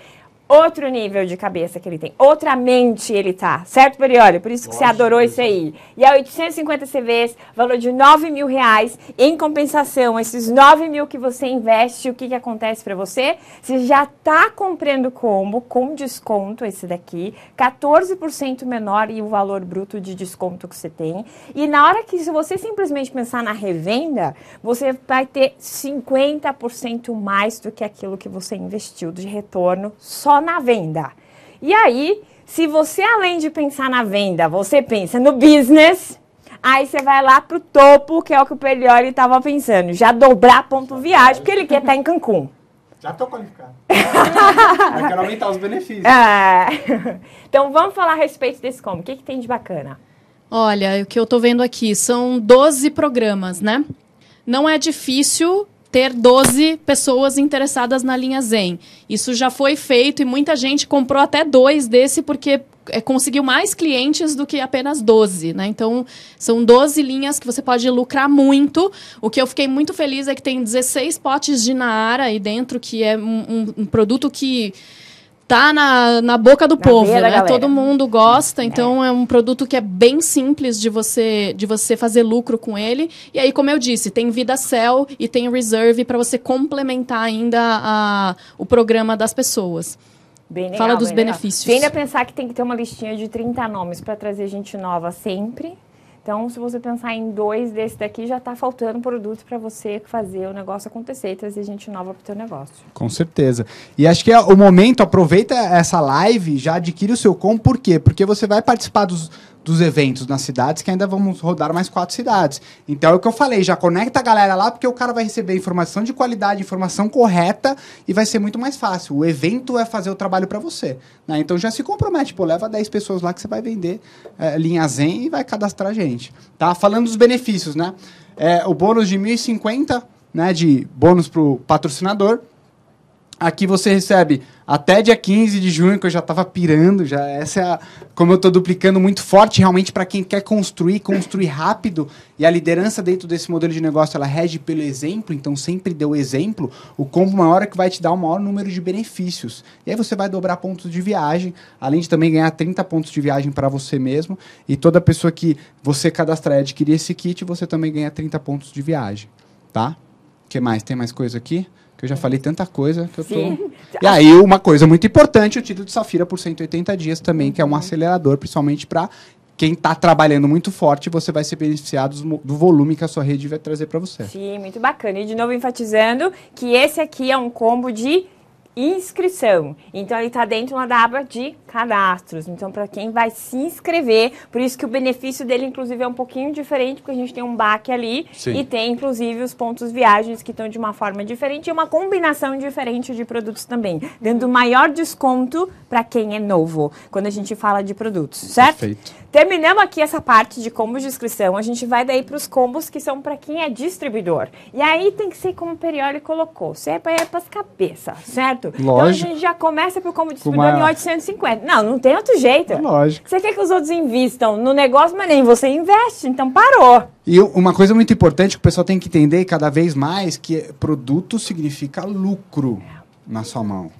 Outro nível de cabeça que ele tem, outra mente ele tá, certo, Perioli? Por isso que você adorou isso aí. E é 850 CVs, valor de 9 mil reais. Em compensação, esses 9 mil que você investe, o que, que acontece para você? Você já tá comprando combo com desconto, esse daqui, 14% menor e o valor bruto de desconto que você tem. E na hora que se você simplesmente pensar na revenda, você vai ter 50% mais do que aquilo que você investiu de retorno só na venda. E aí, se você além de pensar na venda, você pensa no business, aí você vai lá pro topo, que é o que o Perioli estava pensando, já dobrar ponto viagem, porque ele quer estar em Cancún. Já tô qualificado. Eu quero aumentar os benefícios. Ah, então vamos falar a respeito desse como. O que, que tem de bacana? Olha, o que eu tô vendo aqui são 12 programas, né? Não é difícil ter 12 pessoas interessadas na linha Zen. Isso já foi feito e muita gente comprou até dois desse porque é, conseguiu mais clientes do que apenas 12, né? Então, são 12 linhas que você pode lucrar muito. O que eu fiquei muito feliz é que tem 16 potes de Naara aí dentro, que é um, um- um produto que tá na, na boca do Na povo, né? Todo mundo gosta, então é. um produto que é bem simples de você de você fazer lucro com ele. E aí, como eu disse, tem Vida Cell e tem Reserve para você complementar ainda a, o programa das pessoas. Bem legal, Fala dos bem legal. benefícios. Se ainda pensar que tem que ter uma listinha de 30 nomes para trazer gente nova sempre. Então, se você pensar em dois desse daqui, já tá faltando produto para você fazer o negócio acontecer e trazer gente nova pro teu negócio. Com certeza. E acho que é o momento, aproveita essa live, já adquire o seu com, por quê? Porque você vai participar dos, dos eventos nas cidades, que ainda vamos rodar mais quatro cidades. Então é o que eu falei, já conecta a galera lá, porque o cara vai receber informação de qualidade, informação correta, e vai ser muito mais fácil. O evento vai fazer o trabalho para você. né? Então já se compromete, pô, leva 10 pessoas lá que você vai vender eh, linha Zen e vai cadastrar gente. Tá? Falando dos benefícios, né? É, o bônus de 1.050, né, de bônus pro patrocinador, Aqui você recebe até dia 15 de junho, que eu já tava pirando, já essa é a, como eu tô duplicando muito forte realmente para quem quer construir, construir rápido, e a liderança dentro desse modelo de negócio, ela rege pelo exemplo, então sempre dê o exemplo, o combo maior é que vai te dar o maior número de benefícios. E aí você vai dobrar pontos de viagem, além de também ganhar 30 pontos de viagem para você mesmo, e toda pessoa que você cadastrar e adquirir esse kit, você também ganha 30 pontos de viagem, tá? O que mais? Tem mais coisa aqui? Que eu já falei tanta coisa que eu tô. Sim. E aí, uma coisa muito importante, o título de Safira por 180 dias também, que é um acelerador, principalmente para quem está trabalhando muito forte, você vai ser beneficiado do do volume que a sua rede vai trazer para você. Sim, muito bacana. E de novo enfatizando que esse aqui é um combo de inscrição. Então ele está dentro lá da aba de cadastros. Então para quem vai se inscrever, por isso que o benefício dele inclusive é um pouquinho diferente, porque a gente tem um baque ali Sim. e tem inclusive os pontos viagens que estão de uma forma diferente e uma combinação diferente de produtos também, dando maior desconto para quem é novo, quando a gente fala de produtos, certo? Perfeito. Terminamos aqui essa parte de combos de inscrição. A gente vai daí para os combos que são para quem é distribuidor. E aí tem que ser como o Perioli colocou. Você é para as cabeças, certo? Então a Lógico. gente já começa pro combo de distribuidor uma- em 850. Não, não tem outro jeito. É lógico. Você quer que os outros invistam no negócio, mas nem você investe. Então parou. E uma coisa muito importante que o pessoal tem que entender cada vez mais que produto significa lucro na sua mão.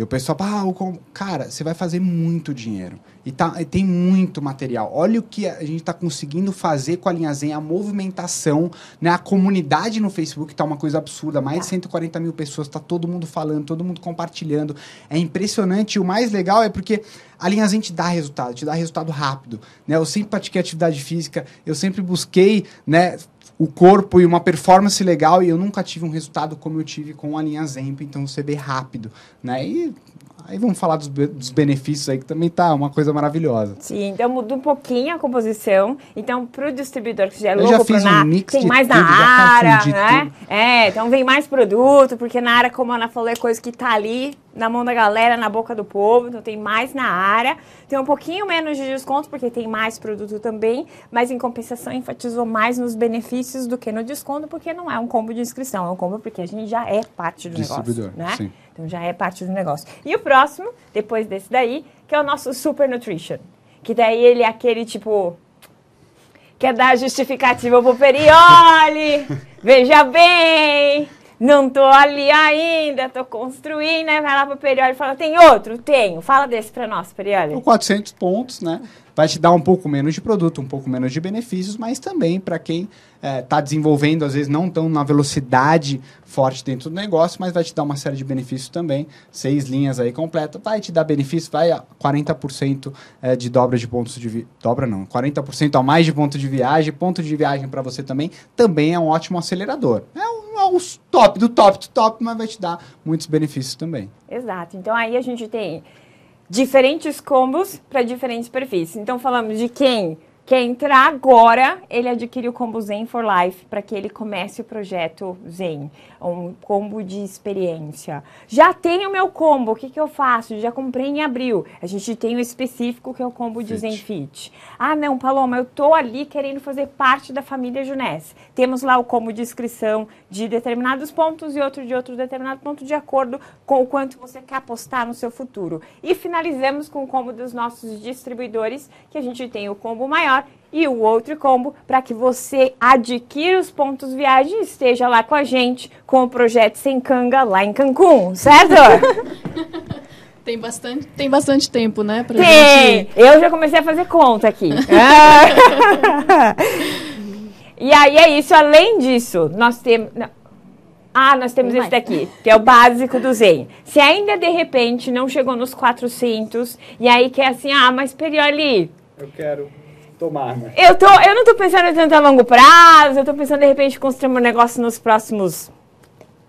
E o pessoal ah, o cara, você vai fazer muito dinheiro. E, tá, e tem muito material. Olha o que a gente está conseguindo fazer com a Linha Zen, a movimentação, né? a comunidade no Facebook está uma coisa absurda. Mais de 140 mil pessoas, está todo mundo falando, todo mundo compartilhando. É impressionante. E o mais legal é porque a Linha Zen te dá resultado, te dá resultado rápido. Né? Eu sempre pratiquei atividade física, eu sempre busquei né, o corpo e uma performance legal e eu nunca tive um resultado como eu tive com a linha Zemp, então você vê rápido, né? E aí vamos falar dos, be- dos benefícios aí, que também tá uma coisa maravilhosa. Sim, então muda um pouquinho a composição. Então, pro distribuidor que já é Eu louco já fiz um mix tem de mais tudo, na área, né? tudo. É, então vem mais produto, porque na área, como a Ana falou, é coisa que tá ali na mão da galera, na boca do povo, então tem mais na área. Tem um pouquinho menos de desconto, porque tem mais produto também, mas em compensação enfatizou mais nos benefícios do que no desconto, porque não é um combo de inscrição, é um combo porque a gente já é parte do negócio, né? sim. Então já é parte do negócio. E o próximo, depois desse daí, que é o nosso Super Nutrition. Que daí ele é aquele tipo. Quer dar justificativa pro Perioli? Veja bem! Não tô ali ainda, tô construindo, né? Vai lá pro Perioli e fala: tem outro? Tenho. Fala desse pra nós, Perioli. Com 400 pontos, né? Vai te dar um pouco menos de produto, um pouco menos de benefícios, mas também para quem está desenvolvendo, às vezes não tão na velocidade forte dentro do negócio, mas vai te dar uma série de benefícios também. Seis linhas aí completas, vai te dar benefício, vai a 40% eh, de dobra de pontos de vi... dobra não, 40% a mais de ponto de viagem, ponto de viagem para você também, também é um ótimo acelerador. É um, um top do top do top, mas vai te dar muitos benefícios também. Exato. Então aí a gente tem diferentes combos para diferentes perfis. Então falamos de quem quer entrar agora, ele adquire o combo Zen for Life para que ele comece o projeto Zen, um combo de experiência. Já tenho o meu combo, o que, que eu faço? Já comprei em abril. A gente tem o específico que é o combo de Fit. Zen Fit. Ah, não, Paloma, eu tô ali querendo fazer parte da família Junés. Temos lá o combo de inscrição de determinados pontos e outro de outro determinado ponto, de acordo com o quanto você quer apostar no seu futuro. E finalizamos com o combo dos nossos distribuidores, que a gente tem o combo maior e o outro combo para que você adquira os pontos viagem e esteja lá com a gente com o projeto Sem Canga lá em Cancún, certo? Tem bastante, tem bastante tempo, né? Pra Tem! gente- Eu já comecei a fazer conta aqui. E aí é isso. Além disso, nós temos. Ah, nós temos Tem esse daqui, que é o básico do Zen. Se ainda de repente não chegou nos 400, e aí quer assim, ah, mas Perioli, Eu quero tomar, né? eu, tô, eu não tô pensando tanto a longo prazo, eu tô pensando de repente em construir um negócio nos próximos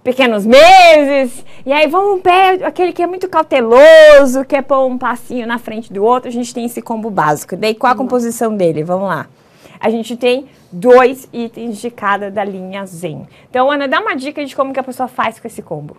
pequenos meses. E aí vamos um pé, aquele que é muito cauteloso, quer pôr um passinho na frente do outro, a gente tem esse combo básico. Daí qual a composição dele? Vamos lá. A gente tem dois itens de cada da linha Zen. Então, Ana, dá uma dica de como que a pessoa faz com esse combo.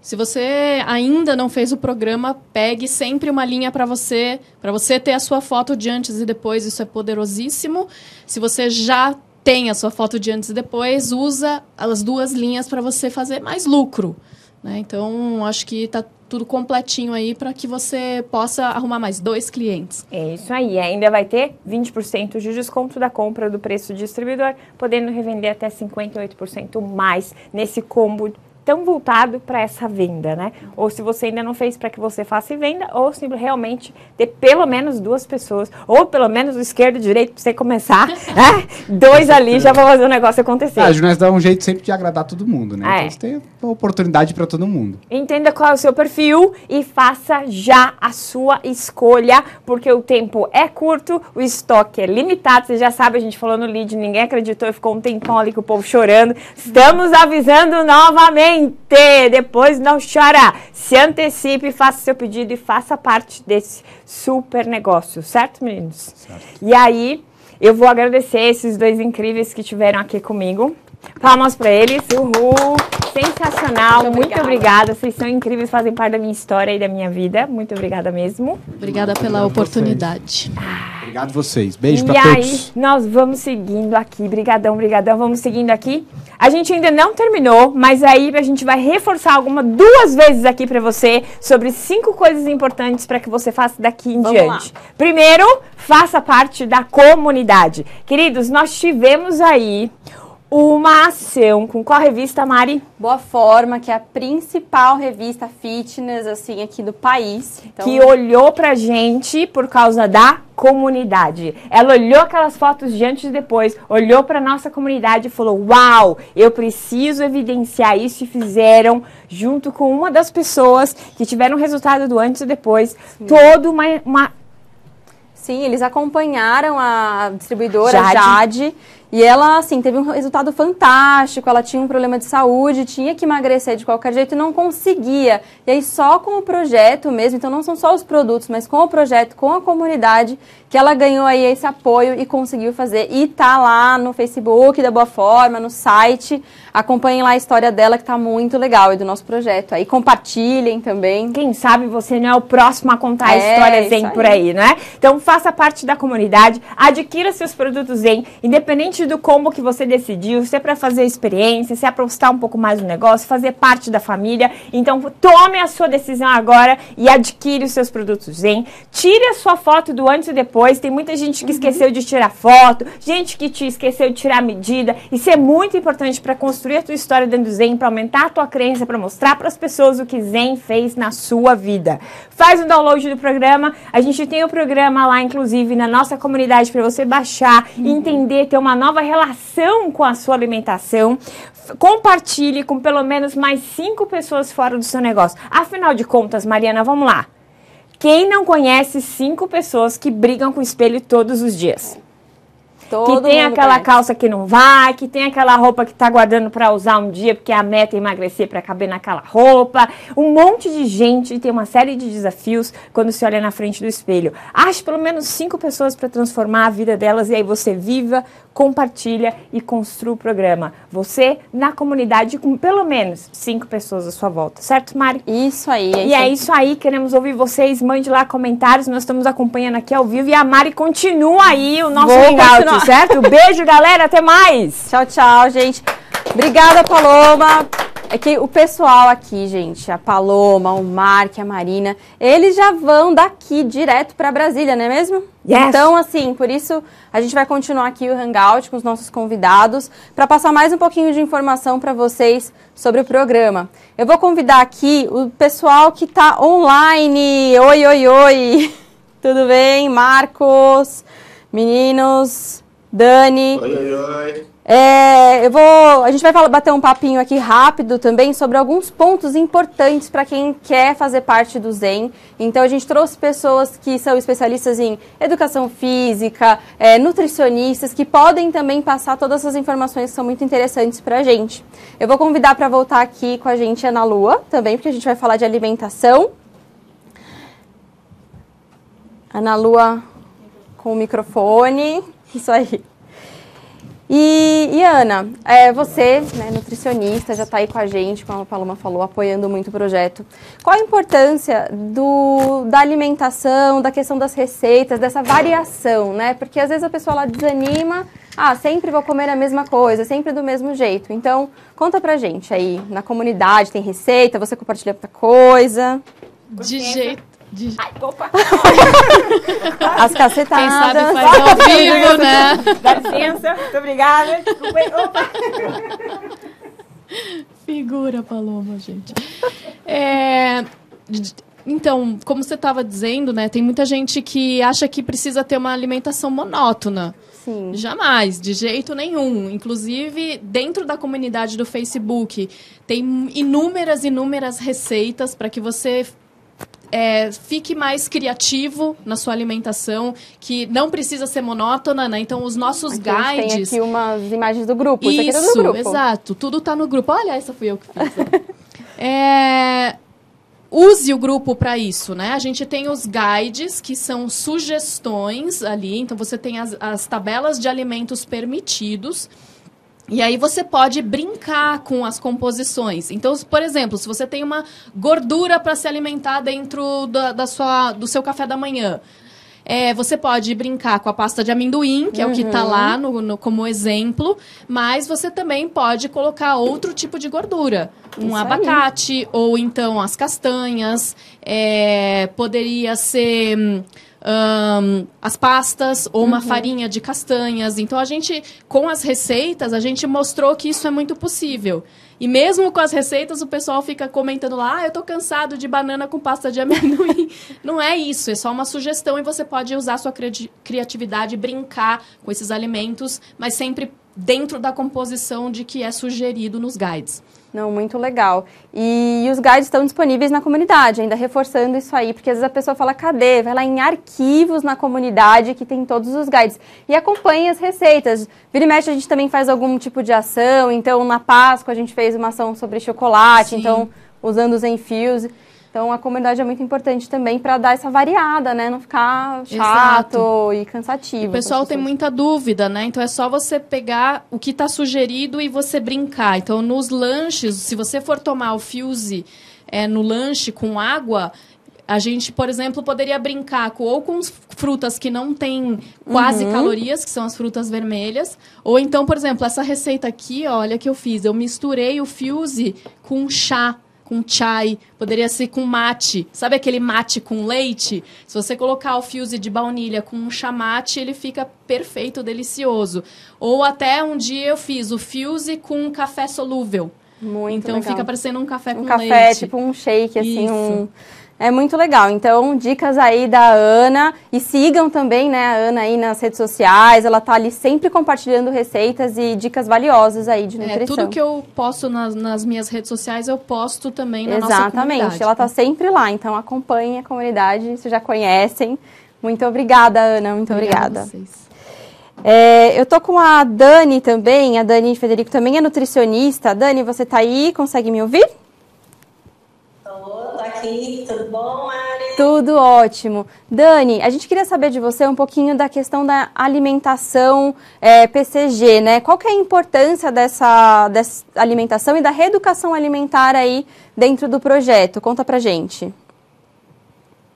Se você ainda não fez o programa, pegue sempre uma linha para você, para você ter a sua foto de antes e depois, isso é poderosíssimo. Se você já tem a sua foto de antes e depois, usa as duas linhas para você fazer mais lucro. Né? Então, acho que está tudo completinho aí para que você possa arrumar mais dois clientes. É isso aí. Ainda vai ter 20% de desconto da compra do preço distribuidor, podendo revender até 58% mais nesse combo tão voltado para essa venda, né? Ou se você ainda não fez para que você faça venda, ou se realmente ter pelo menos duas pessoas, ou pelo menos o esquerdo e o direito para você começar, né? Dois ali já vão fazer o negócio acontecer. Ah, a Junés dá um jeito sempre de agradar todo mundo, né? É. Então você tem oportunidade para todo mundo. Entenda qual é o seu perfil e faça já a sua escolha, porque o tempo é curto, o estoque é limitado. Você já sabe, a gente falou no lead, ninguém acreditou ficou um tempão ali com o povo chorando. Estamos avisando novamente. Depois não chora. Se antecipe, faça seu pedido e faça parte desse super negócio, certo, meninos? Certo. E aí, eu vou agradecer esses dois incríveis que tiveram aqui comigo. Palmas para eles. Uhul. Sensacional. Muito Muito obrigada. obrigada. Vocês são incríveis, fazem parte da minha história e da minha vida. Muito obrigada mesmo. Obrigada pela Obrigado a vocês. oportunidade. Obrigado vocês. Beijo e para aí, todos. nós vamos seguindo aqui. Brigadão, brigadão. Vamos seguindo aqui. A gente ainda não terminou, mas aí a gente vai reforçar alguma duas vezes aqui para você sobre cinco coisas importantes para que você faça daqui em Vamos diante. Primeiro, faça parte da comunidade. Queridos, nós tivemos aí uma ação com qual revista, Mari? Boa Forma, que é a principal revista fitness, assim, aqui do país. Então, que olhou pra gente por causa da comunidade. Ela olhou aquelas fotos de antes e depois, olhou pra nossa comunidade e falou: "Uau, eu preciso evidenciar isso" e fizeram junto com uma das pessoas que tiveram resultado do antes e depois, todo uma, uma Sim, eles acompanharam a distribuidora Jade. Jade. E ela, assim, teve um resultado fantástico. Ela tinha um problema de saúde, tinha que emagrecer de qualquer jeito e não conseguia. E aí, só com o projeto mesmo, então não são só os produtos, mas com o projeto, com a comunidade, que ela ganhou aí esse apoio e conseguiu fazer. E tá lá no Facebook da Boa Forma, no site. Acompanhem lá a história dela, que tá muito legal, e do nosso projeto. Aí compartilhem também. Quem sabe você não é o próximo a contar É, histórias isso Zen por aí, não é? Então faça parte da comunidade, adquira seus produtos Zen, independente do combo que você decidiu, se é para fazer experiência, se é para um pouco mais no negócio, fazer parte da família. Então tome a sua decisão agora e adquire os seus produtos Zen. Tire a sua foto do antes e depois. Tem muita gente que esqueceu de tirar foto, gente que te esqueceu de tirar medida. Isso é muito importante para construir a tua história dentro do Zen, para aumentar a tua crença, para mostrar para as pessoas o que Zen fez na sua vida. Faz o download do programa. A gente tem o programa lá, inclusive, na nossa comunidade para você baixar, entender, ter uma nova relação com a sua alimentação. Compartilhe com pelo menos mais cinco pessoas fora do seu negócio. Afinal de contas, Mariana, vamos lá. Quem não conhece cinco pessoas que brigam com o espelho todos os dias? Todo que tem aquela conhece. calça que não vai, que tem aquela roupa que tá guardando para usar um dia porque a meta é emagrecer para caber naquela roupa. Um monte de gente tem uma série de desafios quando se olha na frente do espelho. Ache pelo menos cinco pessoas para transformar a vida delas e aí você viva, compartilha e construa o programa. Você na comunidade com pelo menos cinco pessoas à sua volta, certo, Mari? Isso aí. E isso é isso aí, queremos ouvir vocês. Mande lá comentários, nós estamos acompanhando aqui ao vivo. E a Mari continua aí o nosso hangout, certo? Beijo, galera, até mais! Tchau, tchau, gente. Obrigada, Paloma. É que o pessoal aqui, gente, a Paloma, o Mark, a Marina, eles já vão daqui direto para Brasília, não é mesmo? Yes. Então, assim, por isso a gente vai continuar aqui o Hangout com os nossos convidados para passar mais um pouquinho de informação para vocês sobre o programa. Eu vou convidar aqui o pessoal que está online. Oi, oi, oi. Tudo bem? Marcos, meninos, Dani. Oi, oi, oi. É, eu vou, a gente vai falar- bater um papinho aqui rápido também sobre alguns pontos importantes para quem quer fazer parte do Zen. Então a gente trouxe pessoas que são especialistas em educação física, é, nutricionistas, que podem também passar todas essas informações que são muito interessantes para a gente. Eu vou convidar para voltar aqui com a gente a Ana Lua também, porque a gente vai falar de alimentação. Ana Lua com o microfone. Isso aí. E, e, Ana, é, você, né, nutricionista, já está aí com a gente, como a Paloma falou, apoiando muito o projeto. Qual a importância do, da alimentação, da questão das receitas, dessa variação, né? Porque às vezes a pessoa ela desanima, ah, sempre vou comer a mesma coisa, sempre do mesmo jeito. Então, conta pra gente aí, na comunidade tem receita, você compartilha muita coisa. De jeito. De... Ai, opa, As cacetadas. Quem sabe faz ao vivo, né? dá licença. Muito obrigada. Opa. Figura, Paloma, gente. É, Então, como você estava dizendo, né? Tem muita gente que acha que precisa ter uma alimentação monótona. Sim. Jamais, de jeito nenhum. Inclusive, dentro da comunidade do Facebook, tem inúmeras, inúmeras receitas para que você é, fique mais criativo na sua alimentação, que não precisa ser monótona, né? Então, os nossos Aqui gente tem guides. aqui umas imagens do grupo. Isso, aqui Isso, do grupo. exato. Tudo tá no grupo. Olha, essa fui eu que fiz. É, Use o grupo para isso, né? A gente tem os guides, que são sugestões ali. Então, você tem as, as tabelas de alimentos permitidos. E aí você pode brincar com as composições. Então, por exemplo, se você tem uma gordura para se alimentar dentro da, da sua, do seu café da manhã, é, você pode brincar com a pasta de amendoim, que é o que está lá no, no- como exemplo, mas você também pode colocar outro tipo de gordura. Um Isso aí. abacate, ou então as castanhas, é, poderia ser. Hum, as pastas ou uma farinha de castanhas. Então a gente, com as receitas, a gente mostrou que isso é muito possível. E mesmo com as receitas, o pessoal fica comentando lá, ah, eu tô cansado de banana com pasta de amendoim. Não é isso, é só uma sugestão e você pode usar sua cri- criatividade brincar com esses alimentos, mas sempre dentro da composição de que é sugerido nos guides. Não, muito legal. E, os guides estão disponíveis na comunidade, ainda reforçando isso aí, porque às vezes a pessoa fala, cadê? Vai lá em arquivos na comunidade que tem todos os guides. E acompanhe as receitas. Vira e mexe, a gente também faz algum tipo de ação. Então, na Páscoa, a gente fez uma ação sobre chocolate, Sim. então, usando os Enfuse. Então, a comunidade é muito importante também para dar essa variada, né? Não ficar chato e cansativo. O pessoal tem muita dúvida, né? Então é só você pegar o que está sugerido e você brincar. Então, nos lanches, se você for tomar o Fuse é, no lanche com água, a gente, por exemplo, poderia brincar com, ou com frutas que não têm quase calorias, que são as frutas vermelhas. Ou então, por exemplo, essa receita aqui, olha que eu fiz. Eu misturei o Fuse com chá com chai, poderia ser com mate. Sabe aquele mate com leite? Se você colocar o fuse de baunilha com um chamate, ele fica perfeito, delicioso. Ou até um dia eu fiz o fuse com um café solúvel. Muito então legal. fica parecendo um café um com café, leite. tipo um shake, assim, Isso. um... É muito legal. Então, dicas aí da Ana. E sigam também, né, a Ana aí nas redes sociais. Ela tá ali sempre compartilhando receitas e dicas valiosas aí de É, nutrição. tudo que eu posto nas, nas minhas redes sociais, eu posto também na nossa Exatamente. comunidade. Ela tá sempre lá. Então, acompanhe a comunidade. Vocês já conhecem. Muito obrigada, Ana. Muito obrigada. a vocês. É, eu tô com a Dani também. A Dani Federico também é nutricionista. Dani, você tá aí? Consegue me ouvir? Aqui, tudo bom, Mari? Tudo ótimo. Dani, a gente queria saber de você um pouquinho da questão da alimentação é, PCG, né? Qual que é a importância dessa, dessa alimentação e da reeducação alimentar aí dentro do projeto? Conta pra gente.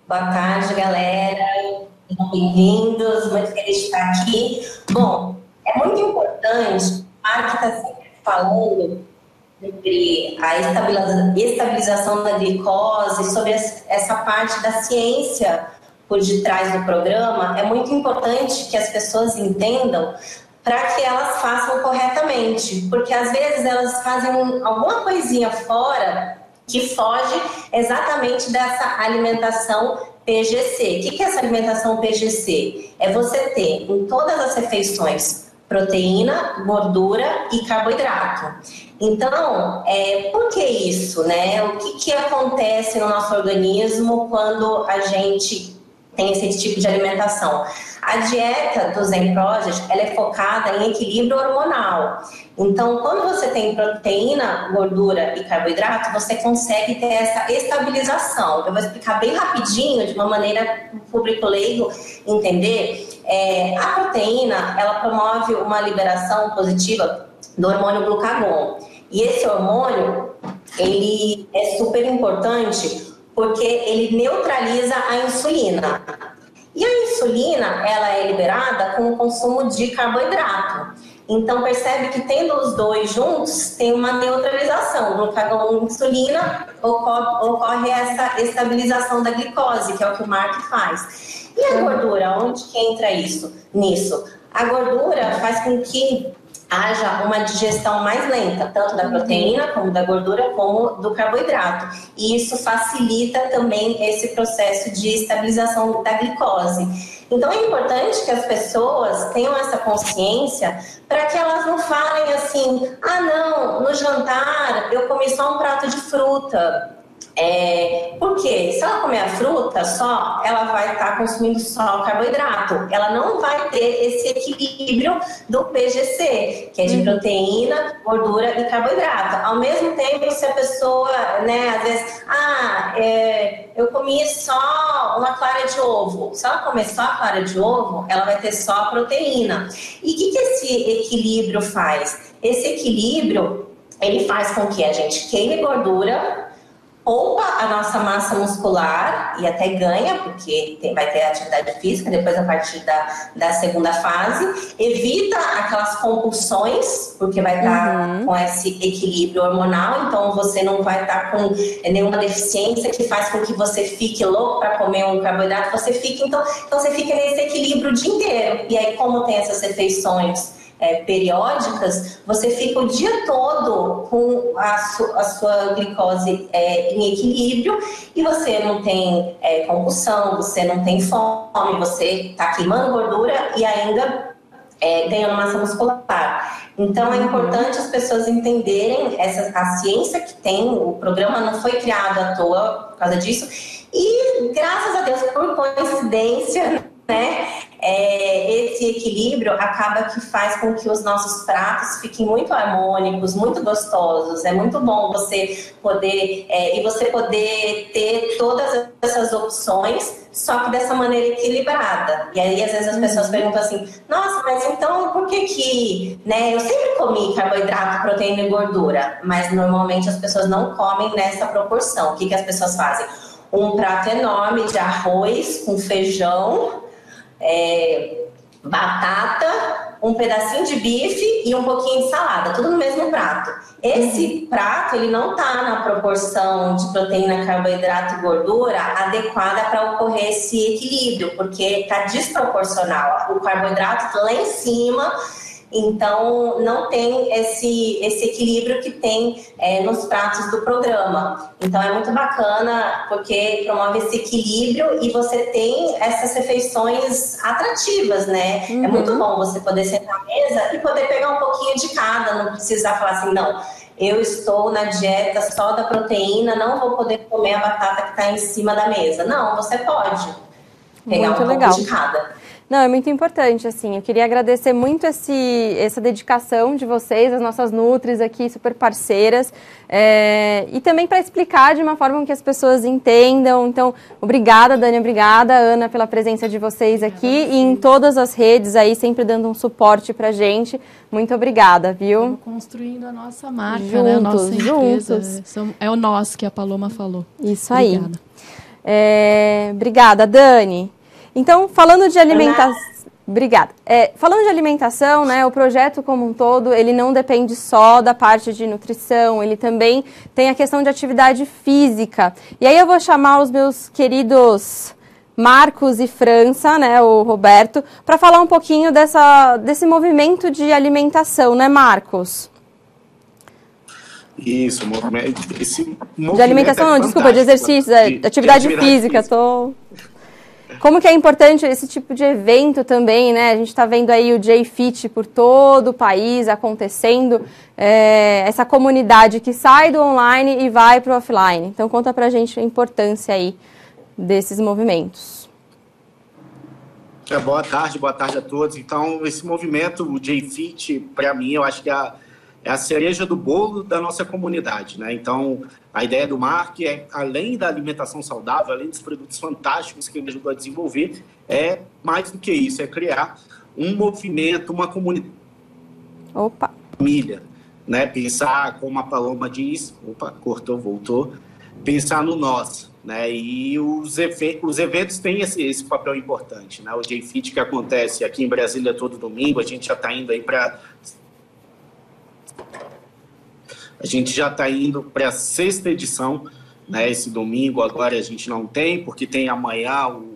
Boa tarde, galera. Bem-vindos, muito feliz de estar aqui. Bom, é muito importante, o Mark está sempre falando sobre a estabiliza- estabilização da glicose, sobre es- essa parte da ciência por detrás do programa. É muito importante que as pessoas entendam para que elas façam corretamente, porque às vezes elas fazem um- alguma coisinha fora que foge exatamente dessa alimentação PGC. O que é essa alimentação PGC? É você ter em todas as refeições proteína, gordura e carboidrato. Então, é, por que isso, né? O que, que acontece no nosso organismo quando a gente tem esse tipo de alimentação? A dieta do Zen Project, ela é focada em equilíbrio hormonal. Então, quando você tem proteína, gordura e carboidrato, você consegue ter essa estabilização. Eu vou explicar bem rapidinho, de uma maneira para o público leigo entender. É, a proteína, ela promove uma liberação positiva do hormônio glucagon. E esse hormônio, ele é super importante porque ele neutraliza a insulina. E a insulina, ela é liberada com o consumo de carboidrato. Então percebe que tendo os dois juntos, tem uma neutralização. Glucagon e insulina ocorre, ocorre essa estabilização da glicose, que é o que o Mark faz. E a gordura, onde que entra isso? Nisso. A gordura faz com que haja uma digestão mais lenta, tanto da proteína, como da gordura, como do carboidrato. E isso facilita também esse processo de estabilização da glicose. Então é importante que as pessoas tenham essa consciência para que elas não falem assim: ah, não, no jantar eu comi só um prato de fruta. É, porque se ela comer a fruta só, ela vai estar tá consumindo só o carboidrato. Ela não vai ter esse equilíbrio do PGC, que é de uhum. proteína, gordura e carboidrato. Ao mesmo tempo, se a pessoa, né, às vezes, ah, é, eu comi só uma clara de ovo. Se ela comer só a clara de ovo, ela vai ter só a proteína. E o que, que esse equilíbrio faz? Esse equilíbrio ele faz com que a gente queime gordura poupa a nossa massa muscular e até ganha, porque tem, vai ter atividade física depois a partir da, da segunda fase, evita aquelas compulsões, porque vai estar uhum. com esse equilíbrio hormonal, então você não vai estar com nenhuma deficiência que faz com que você fique louco para comer um carboidrato, você fica, então, então você fica nesse equilíbrio o dia inteiro. E aí, como tem essas refeições é, periódicas, você fica o dia todo com a, su a sua glicose é, em equilíbrio e você não tem é, compulsão, você não tem fome, você está queimando gordura e ainda é, ganhando massa muscular. Então é importante as pessoas entenderem essa a ciência que tem, o programa não foi criado à toa por causa disso. E graças a Deus, por coincidência, né? É, esse equilíbrio acaba que faz com que os nossos pratos fiquem muito harmônicos, muito gostosos. É muito bom você poder é, e você poder ter todas essas opções, só que dessa maneira equilibrada. E aí às vezes as pessoas uhum. perguntam assim: Nossa, mas então por que que, né? Eu sempre comi carboidrato, proteína e gordura, mas normalmente as pessoas não comem nessa proporção. O que que as pessoas fazem? Um prato enorme de arroz com feijão é, batata, um pedacinho de bife e um pouquinho de salada, tudo no mesmo prato. Esse uhum. prato ele não está na proporção de proteína, carboidrato e gordura adequada para ocorrer esse equilíbrio, porque está desproporcional. O carboidrato lá em cima então, não tem esse, esse equilíbrio que tem é, nos pratos do programa. Então, é muito bacana porque promove esse equilíbrio e você tem essas refeições atrativas, né? Uhum. É muito uhum. bom você poder sentar à mesa e poder pegar um pouquinho de cada, não precisar falar assim, não, eu estou na dieta só da proteína, não vou poder comer a batata que está em cima da mesa. Não, você pode pegar muito um legal. pouco de cada. Não, é muito importante, assim. Eu queria agradecer muito esse, essa dedicação de vocês, as nossas Nutris aqui, super parceiras. É, e também para explicar de uma forma que as pessoas entendam. Então, obrigada, Dani, obrigada, Ana, pela presença de vocês aqui e em todas as redes aí, sempre dando um suporte para gente. Muito obrigada, viu? Estamos construindo a nossa marca, juntos, né? A nossa empresa. Juntos. É o nós que a Paloma falou. Isso aí. Obrigada. É, obrigada, Dani. Então, falando de alimentação. Obrigada. É, falando de alimentação, né, o projeto como um todo, ele não depende só da parte de nutrição, ele também tem a questão de atividade física. E aí eu vou chamar os meus queridos Marcos e França, né, o Roberto, para falar um pouquinho dessa, desse movimento de alimentação, né, Marcos? Isso, movimento, esse movimento de alimentação, é não, desculpa, de exercício, de, de, atividade, de atividade física, física. tô como que é importante esse tipo de evento também, né? A gente está vendo aí o JFit por todo o país acontecendo, é, essa comunidade que sai do online e vai para o offline. Então conta para a gente a importância aí desses movimentos. É, boa tarde, boa tarde a todos. Então, esse movimento, o JFit, para mim, eu acho que é a, é a cereja do bolo da nossa comunidade, né? Então, a ideia do Mark é, além da alimentação saudável, além dos produtos fantásticos que ele ajudou a desenvolver, é mais do que isso, é criar um movimento, uma comunidade. Opa! Família, né? Pensar, como a Paloma diz, opa, cortou, voltou, pensar no nós, Né? E os, os eventos têm esse, esse, papel importante. Né? O JFIT que acontece aqui em Brasília todo domingo, a gente já está indo aí para. A gente já está indo para a sexta edição, né? Esse domingo agora a gente não tem, porque tem amanhã o,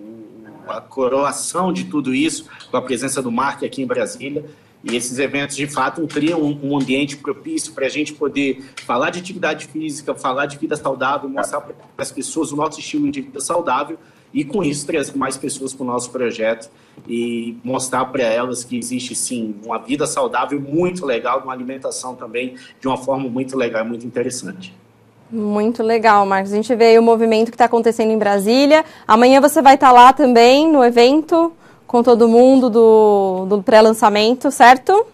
a coroação de tudo isso, com a presença do Mark aqui em Brasília. E esses eventos, de fato, criam um, um ambiente propício para a gente poder falar de atividade física, falar de vida saudável, mostrar para as pessoas o nosso estilo de vida saudável e, com isso, trazer mais pessoas para o nosso projeto e mostrar para elas que existe, sim, uma vida saudável muito legal, uma alimentação também de uma forma muito legal e muito interessante. Muito legal, Marcos. A gente vê aí o movimento que está acontecendo em Brasília. Amanhã você vai estar tá lá também no evento com todo mundo do, do pré-lançamento, certo?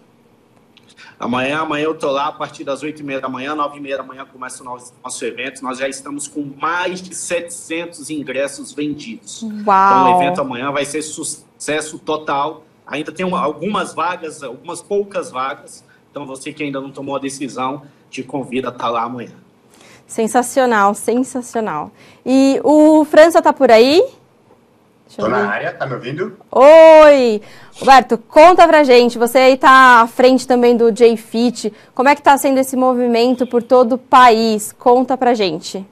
Amanhã, amanhã eu tô lá a partir das 8h30 da manhã, 9h30 da manhã começa o nosso, nosso evento. Nós já estamos com mais de 700 ingressos vendidos. Uau! Então o evento amanhã vai ser sucesso total. Ainda tem uma, algumas vagas, algumas poucas vagas. Então você que ainda não tomou a decisão, te convida a estar tá lá amanhã. Sensacional, sensacional. E o França tá por aí? Estou na área, tá me ouvindo? Oi! Roberto, conta pra gente, você aí tá à frente também do JFIT, como é que tá sendo esse movimento por todo o país? Conta pra gente.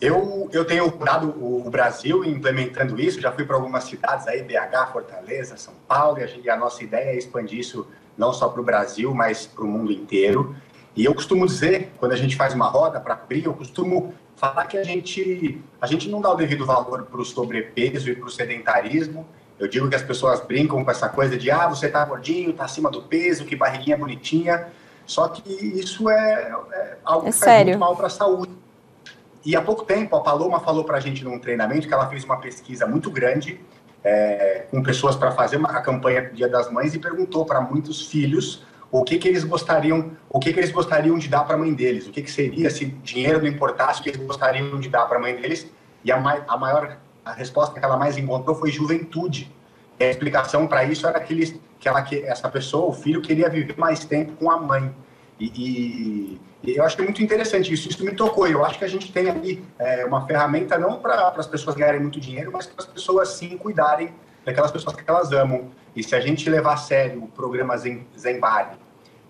Eu, eu tenho dado o Brasil implementando isso, já fui para algumas cidades aí, BH, Fortaleza, São Paulo, e a, gente, a nossa ideia é expandir isso não só para o Brasil, mas para o mundo inteiro. E eu costumo dizer, quando a gente faz uma roda para abrir, eu costumo falar que a gente, a gente não dá o devido valor para o sobrepeso e para o sedentarismo. Eu digo que as pessoas brincam com essa coisa de, ah, você tá gordinho, tá acima do peso, que barriguinha bonitinha. Só que isso é, é algo é que sério. faz muito mal para a saúde. E há pouco tempo, a Paloma falou para a gente num treinamento que ela fez uma pesquisa muito grande é, com pessoas para fazer uma, a campanha do Dia das Mães e perguntou para muitos filhos o que, que eles gostariam, o que, que eles gostariam de dar para a mãe deles, o que, que seria se dinheiro não importasse, o que eles gostariam de dar para a mãe deles. E a, mai, a maior a resposta que ela mais encontrou foi juventude. E a explicação para isso era que, eles, que, ela, que essa pessoa, o filho, queria viver mais tempo com a mãe. E, e, e, eu acho que é muito interessante isso. Isso me tocou. Eu acho que a gente tem ali é, uma ferramenta não para as pessoas ganharem muito dinheiro, mas para as pessoas sim cuidarem daquelas pessoas que elas amam. E se a gente levar a sério o programa Zen,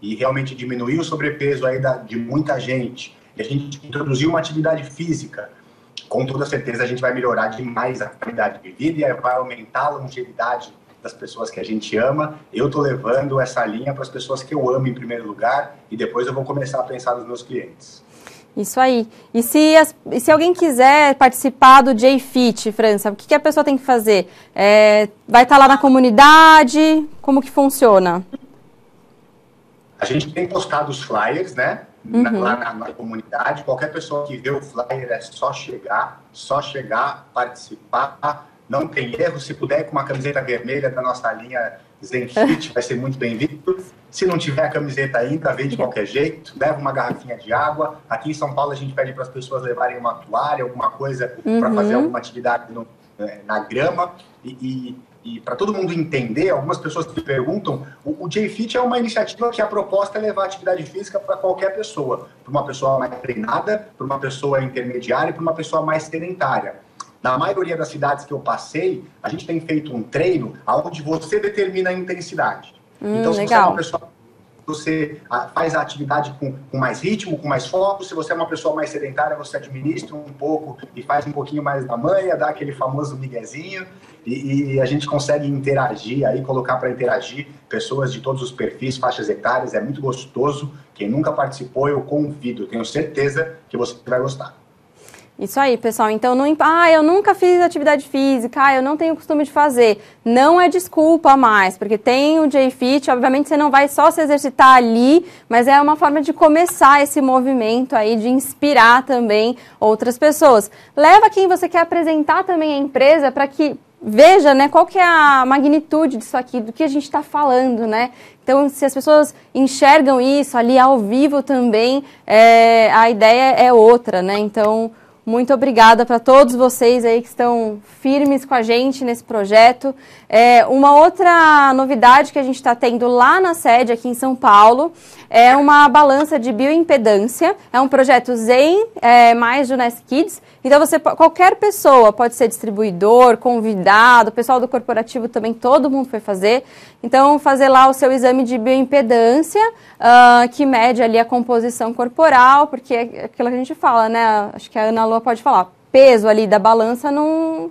e realmente diminuir o sobrepeso aí da, de muita gente, e a gente introduzir uma atividade física, com toda certeza a gente vai melhorar demais a qualidade de vida e vai aumentar a longevidade das pessoas que a gente ama. Eu estou levando essa linha para as pessoas que eu amo em primeiro lugar e depois eu vou começar a pensar nos meus clientes. Isso aí. E se, as, se alguém quiser participar do JFit, França, o que, que a pessoa tem que fazer? É, vai estar tá lá na comunidade? Como que funciona? A gente tem postado os flyers, né? Uhum. Na, lá na, na, comunidade. Qualquer pessoa que vê o flyer é só chegar, só chegar, participar. Não tem erro. Se puder, com uma camiseta vermelha da nossa linha Zenfit, vai ser muito bem-vindo. Se não tiver a camiseta ainda, vem de qualquer jeito, leva uma garrafinha de água. Aqui em São Paulo a gente pede para as pessoas levarem uma toalha, alguma coisa Uhum. para fazer alguma atividade no- eh, na grama. E, e, para todo mundo entender, algumas pessoas que perguntam, o, o JFit é uma iniciativa que a proposta é levar atividade física para qualquer pessoa. Para uma pessoa mais treinada, para uma pessoa intermediária e para uma pessoa mais sedentária. Na maioria das cidades que eu passei, a gente tem feito um treino onde você determina a intensidade. Hum, então, se você é legal. uma pessoa você ah, faz a atividade com, com mais ritmo, com mais foco. Se você é uma pessoa mais sedentária, você administra um pouco e faz um pouquinho mais da manha, dá aquele famoso miguezinho e, e a gente consegue interagir aí, colocar para interagir pessoas de todos os perfis, faixas etárias. É muito gostoso. Quem nunca participou, eu convido. Tenho certeza que você vai gostar. Isso aí, pessoal. Então, não, ah, eu nunca fiz atividade física, ah, eu não tenho costume de fazer. Não é desculpa mais, porque tem o JFit, obviamente você não vai só se exercitar ali, mas é uma forma de começar esse movimento aí, de inspirar também outras pessoas. Leva quem você quer apresentar também a empresa para que veja, né, qual que é a magnitude disso aqui, do que a gente está falando, né? Então, se as pessoas enxergam isso ali ao vivo também, é, a ideia é outra, né? Então, Muito obrigada para todos vocês aí que estão firmes com a gente nesse projeto. É, uma outra novidade que a gente está tendo lá na sede, aqui em São Paulo, é uma balança de bioimpedância. É um projeto Zen, é, mais do Nest Kids. Então, você, qualquer pessoa pode ser distribuidor, convidado, o pessoal do corporativo também, todo mundo foi fazer. Então, fazer lá o seu exame de bioimpedância, uh, que mede ali a composição corporal, porque é aquilo que a gente fala, né? Acho que a Ana Lua pode falar. Peso ali da balança não,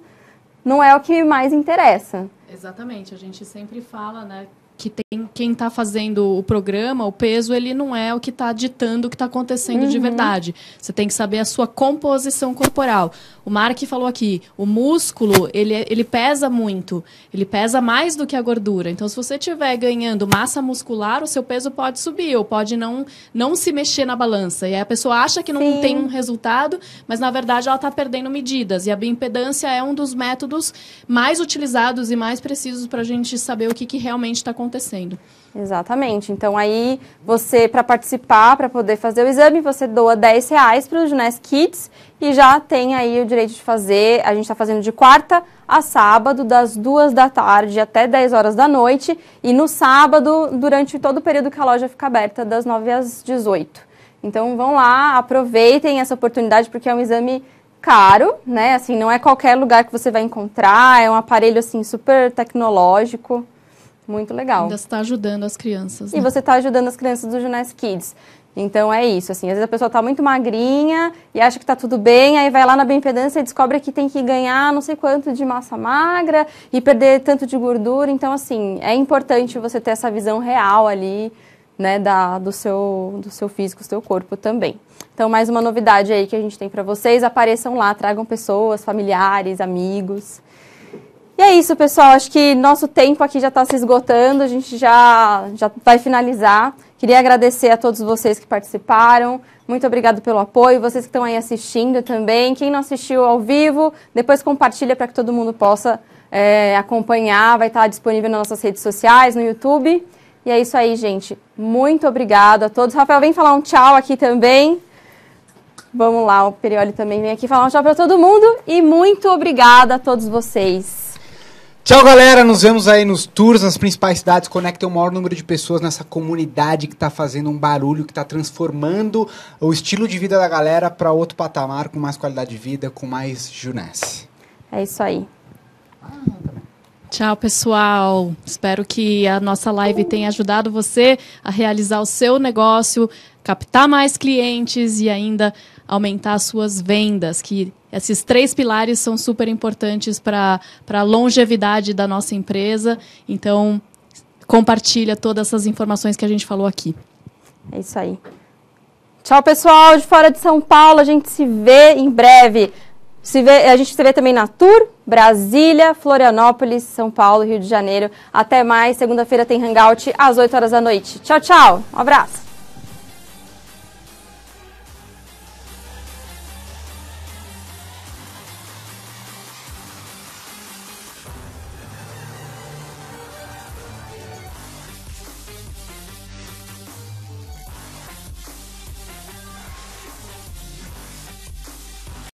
não é o que mais interessa. Exatamente, a gente sempre fala, né, que tem quem está fazendo o programa, o peso, ele não é o que está ditando o que está acontecendo uhum. de verdade. Você tem que saber a sua composição corporal. O Mark falou aqui, o músculo, ele, ele pesa muito. Ele pesa mais do que a gordura. Então, se você estiver ganhando massa muscular, o seu peso pode subir ou pode não, não se mexer na balança. E aí a pessoa acha que não Sim. tem um resultado, mas na verdade ela está perdendo medidas. E a bioimpedância é um dos métodos mais utilizados e mais precisos para a gente saber o que, que realmente está acontecendo acontecendo. Exatamente. Então aí você, para participar, para poder fazer o exame, você doa 10 reais para o Juness Kids e já tem aí o direito de fazer. A gente está fazendo de quarta a sábado, das duas da tarde até 10 horas da noite. E no sábado, durante todo o período que a loja fica aberta, das 9 às 18. Então vão lá, aproveitem essa oportunidade, porque é um exame caro, né? Assim, não é qualquer lugar que você vai encontrar, é um aparelho assim super tecnológico. Muito legal. Ainda está ajudando as crianças. E né? você está ajudando as crianças do Juness Kids. Então é isso, assim, às vezes a pessoa está muito magrinha e acha que está tudo bem, aí vai lá na bioimpedância e descobre que tem que ganhar não sei quanto de massa magra e perder tanto de gordura. Então, assim, é importante você ter essa visão real ali, né, da, do, seu, do seu físico, do seu corpo também. Então, mais uma novidade aí que a gente tem para vocês, apareçam lá, tragam pessoas, familiares, amigos. E é isso, pessoal. Acho que nosso tempo aqui já está se esgotando. A gente já, já vai finalizar. Queria agradecer a todos vocês que participaram. Muito obrigado pelo apoio. Vocês que estão aí assistindo também. Quem não assistiu ao vivo, depois compartilha para que todo mundo possa é, acompanhar. Vai estar disponível nas nossas redes sociais, no YouTube. E é isso aí, gente. Muito obrigado a todos. Rafael, vem falar um tchau aqui também. Vamos lá, o Perioli também vem aqui falar um tchau para todo mundo. E muito obrigada a todos vocês. Tchau, galera. Nos vemos aí nos tours nas principais cidades. Conectem o maior número de pessoas nessa comunidade que está fazendo um barulho, que está transformando o estilo de vida da galera para outro patamar, com mais qualidade de vida, com mais Juness. É isso aí. Tchau, pessoal. Espero que a nossa live tenha ajudado você a realizar o seu negócio, captar mais clientes e ainda aumentar as suas vendas, que esses três pilares são super importantes para a longevidade da nossa empresa. Então, compartilha todas essas informações que a gente falou aqui. É isso aí. Tchau, pessoal de fora de São Paulo. A gente se vê em breve. Se vê, a gente se vê também na Tour, Brasília, Florianópolis, São Paulo, Rio de Janeiro. Até mais. Segunda-feira tem Hangout às 8 horas da noite. Tchau, tchau. Um abraço.